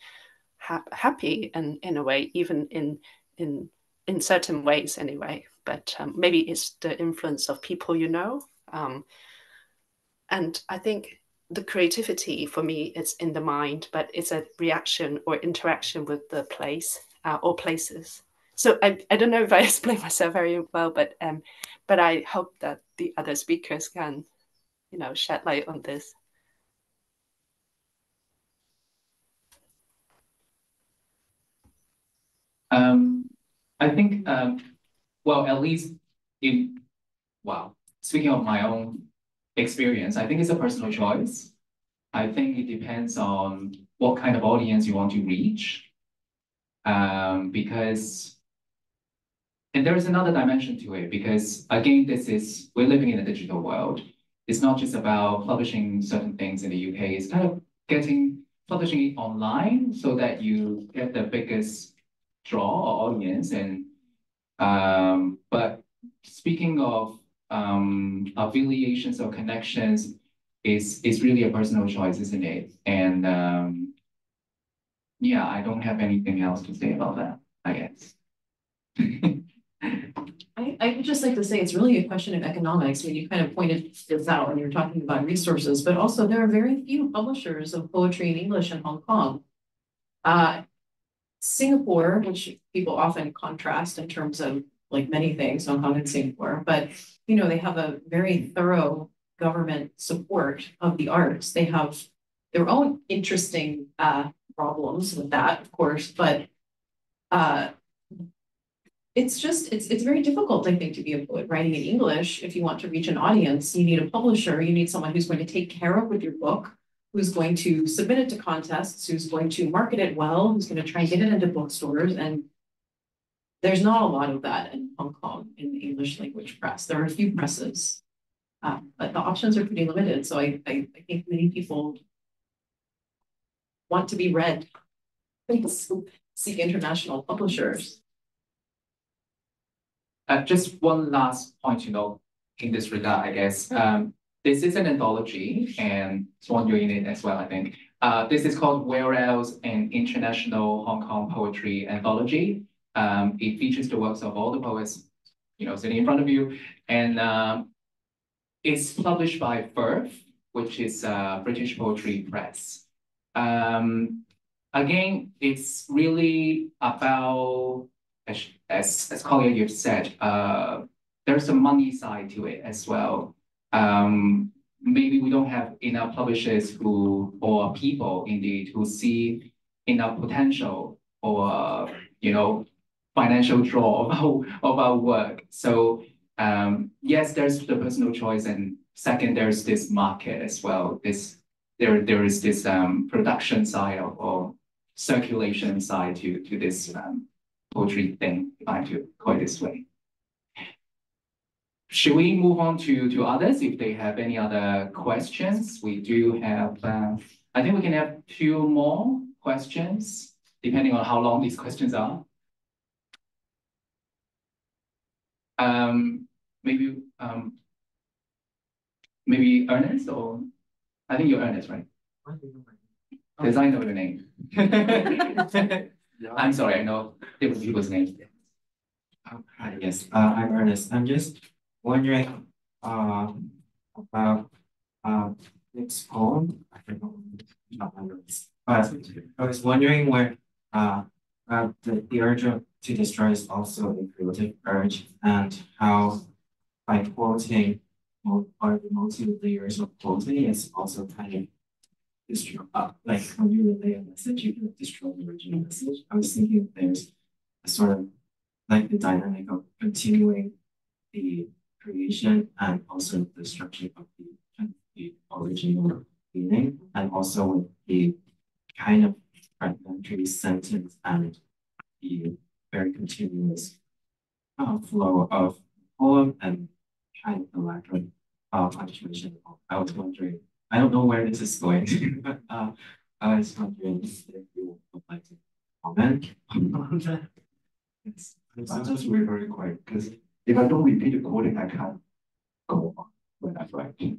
ha- happy, and in a way, even in in in certain ways anyway. But um, maybe it's the influence of people you know. Um, and i think the creativity for me is in the mind but it's a reaction or interaction with the place uh, or places so I, I don't know if i explain myself very well but um but i hope that the other speakers can you know shed light on this Um, I think, um, well, at least in, wow, speaking of my own experience. I think it's a personal choice. I think it depends on what kind of audience you want to reach. Um, because, and there is another dimension to it because again, this is, we're living in a digital world. It's not just about publishing certain things in the UK, it's kind of getting, publishing it online so that you get the biggest draw or audience and, um, but speaking of um, affiliations or connections, is is really a personal choice, isn't it? And um, yeah, I don't have anything else to say about that, I guess. I, would just like to say it's really a question of economics. When you kind of pointed this out when you're talking about resources, but also there are very few publishers of poetry in English in Hong Kong. Uh, Singapore, which people often contrast in terms of like many things, Hong Kong and Singapore, but you know, they have a very thorough government support of the arts. They have their own interesting uh, problems with that, of course, but uh, it's just it's it's very difficult, I think, to be a poet writing in English. If you want to reach an audience, you need a publisher. You need someone who's going to take care of with your book, who's going to submit it to contests, who's going to market it well, who's going to try and get it into bookstores. And there's not a lot of that in Hong Kong in the English language press. There are a few presses, um, but the options are pretty limited. So I, I, I think many people want to be read. Seek international publishers. Uh, just one last point to note in this regard, I guess. Um, this is an anthology and Swan in it as well, I think. Uh, this is called Where Else, an International Hong Kong Poetry Anthology. Um, it features the works of all the poets, you know, sitting in front of you. And um, it's published by Verve, which is uh, British Poetry Press. Um, again, it's really about as Collier you've said, uh, there's a money side to it as well. Um, maybe we don't have enough publishers who or people indeed who see enough potential or you know financial draw of our, work. So um, yes, there's the personal choice, and second, there's this market as well. This there there is this um, production side or circulation side to to this poetry thing, if I to call it this way. Should we move on to, to others if they have any other questions? We do have, uh, I think we can have two more questions, depending on how long these questions are. Um, maybe, um, maybe Ernest or, I think you're Ernest, right? Because I know your name. I'm sorry, I know different people's names. Oh, hi, yes, uh, I'm Ernest. I'm just wondering uh, about uh, Nick's poem. I don't know, not my notes. But I was wondering where uh, uh, the, the urge to destroy is also a creative urge and how by quoting or the multi layers of quoting is also kind of destroy, uh, like when you relay a message, you can destroy the original message. I was thinking there's a sort of like the dynamic of continuing the creation and also the structure of the, the original meaning, and also with the kind of fragmentary sentence and the very continuous uh, flow of poem and kind of the lack of punctuation. I was wondering I don't know where this is going, but uh, I was wondering if you would like to comment on that. It's, I'll just be very quick because if I don't repeat the quoting, I can't go on when I write.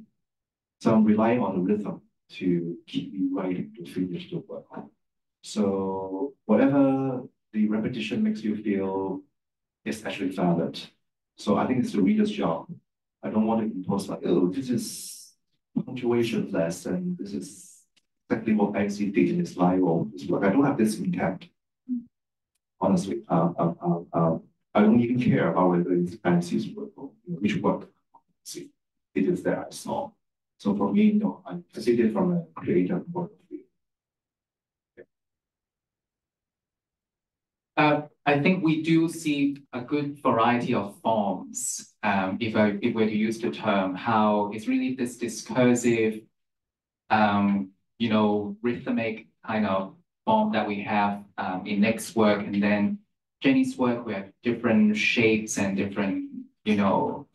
So I'm relying on the rhythm to keep me writing to finish the work. So whatever the repetition makes you feel is actually valid. So I think it's the reader's job. I don't want to impose like, oh, this is punctuation less, and this is exactly what Banksy did in his live his work. I don't have this intact. Honestly, uh, uh, uh, uh, I don't even care about whether it's Banksy's work or which work. See, it is that I saw. So for me, I, I see it from a creative point of view. Uh, I think we do see a good variety of forms. Um, if I if we're to use the term, how it's really this discursive, um, you know, rhythmic kind of form that we have um, in Nick's work, and then Jenny's work, we have different shapes and different, you know,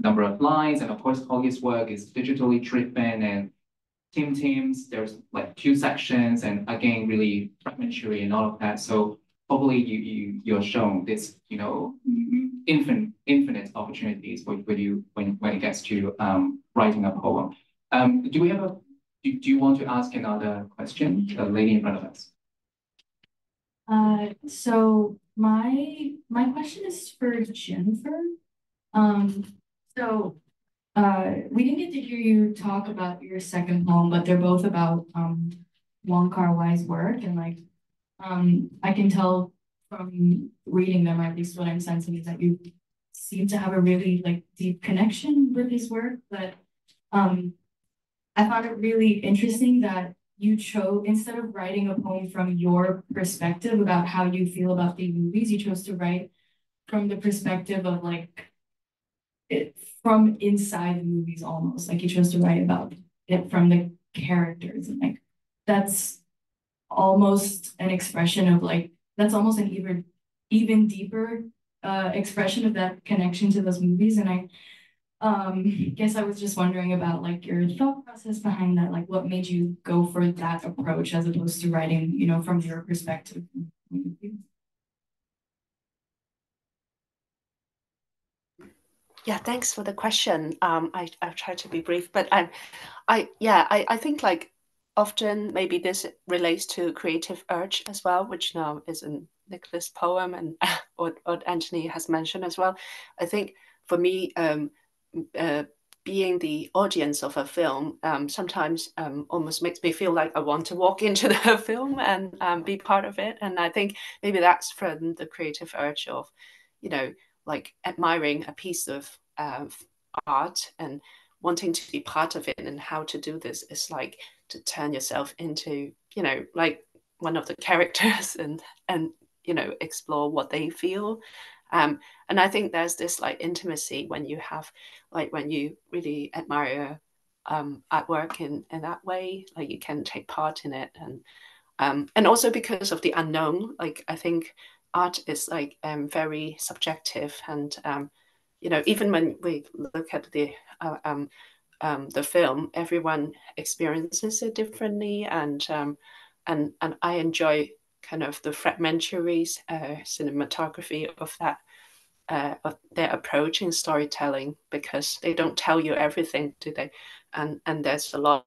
number of lines, and of course, Collier's work is digitally driven and Tim Tim's, there's like two sections, and again, really fragmentary and all of that. So hopefully you you you're shown this you know infinite infinite opportunities for, for you when when it gets to um writing a poem. Um, do we have a do, do you want to ask another question? The lady in front of us. Uh, so my my question is for Jennifer. Um, so uh, we didn't get to hear you talk about your second poem, but they're both about um Wong Kar Wai's work and like um, I can tell from reading them, at least what I'm sensing is that you seem to have a really like deep connection with his work. But um, I found it really interesting that you chose instead of writing a poem from your perspective about how you feel about the movies, you chose to write from the perspective of like it from inside the movies almost. Like you chose to write about it from the characters and like that's almost an expression of like that's almost an even even deeper uh expression of that connection to those movies and I um guess I was just wondering about like your thought process behind that like what made you go for that approach as opposed to writing you know from your perspective Yeah, thanks for the question. Um, I I've tried to be brief, but I'm, I yeah, I I think like often maybe this relates to creative urge as well, which now is in Nicholas' poem and what, what Antony has mentioned as well. I think for me, um, uh, being the audience of a film um, sometimes um, almost makes me feel like I want to walk into the film and um, be part of it. And I think maybe that's from the creative urge of, you know, like admiring a piece of uh, art and wanting to be part of it and how to do this is like to turn yourself into you know like one of the characters and and you know explore what they feel. Um and i think there's this like intimacy when you have like when you really admire um artwork in in that way like you can take part in it. And um and also because of the unknown like i think art is like um very subjective and um you know even when we look at the uh, um um, the film, everyone experiences it differently, and um, and and I enjoy kind of the fragmentary uh, cinematography of that uh, of their approach in storytelling because they don't tell you everything, do they? And and there's a lot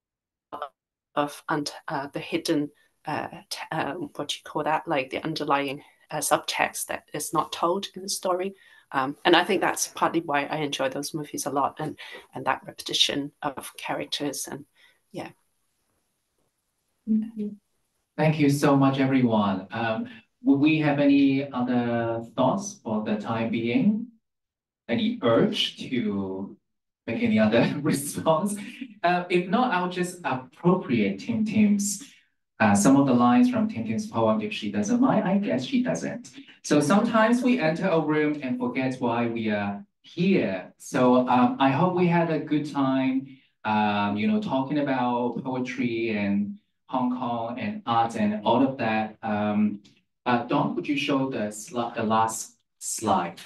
of and uh, the hidden uh, uh, what you call that, like the underlying uh, subtext that is not told in the story. Um, and I think that's partly why I enjoy those movies a lot and and that repetition of characters and yeah. Thank you so much, everyone. Um, would we have any other thoughts for the time being? Any urge to make any other response? Uh, if not, I'll just appropriate Tim Tim's uh, some of the lines from Tim Tim's poem, if she doesn't mind, I guess she doesn't. So sometimes we enter a room and forget why we are here. So um, I hope we had a good time, um, you know, talking about poetry and Hong Kong and art and all of that. Um, uh, Don, would you show the, the last slide?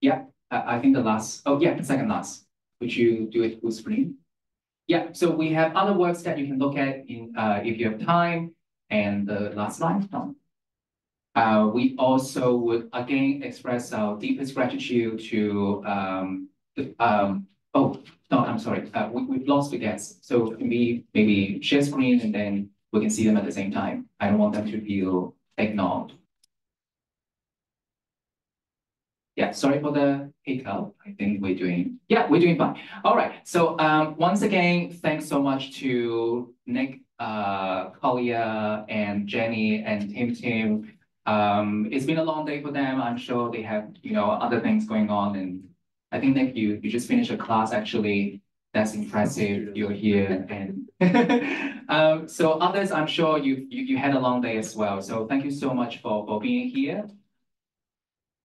Yeah, I think the last, oh yeah, the second last. Would you do it full screen? Yeah, so we have other works that you can look at in uh, if you have time. And the last slide, no. Uh, we also would again express our deepest gratitude to um, um, oh no, I'm sorry, uh, we, we've lost the guests. So can we maybe share screen and then we can see them at the same time. I don't want them to feel ignored. Yeah, sorry for the hiccup. I think we're doing, yeah, we're doing fine. All right. So um, once again, thanks so much to Nick, uh, Collier, and Jenny, and Tim Tim. Um, it's been a long day for them. I'm sure they have, you know, other things going on. And I think Nick, you you just finished a class actually. That's impressive. You're here and um, so others, I'm sure you, you, you had a long day as well. So thank you so much for, for being here.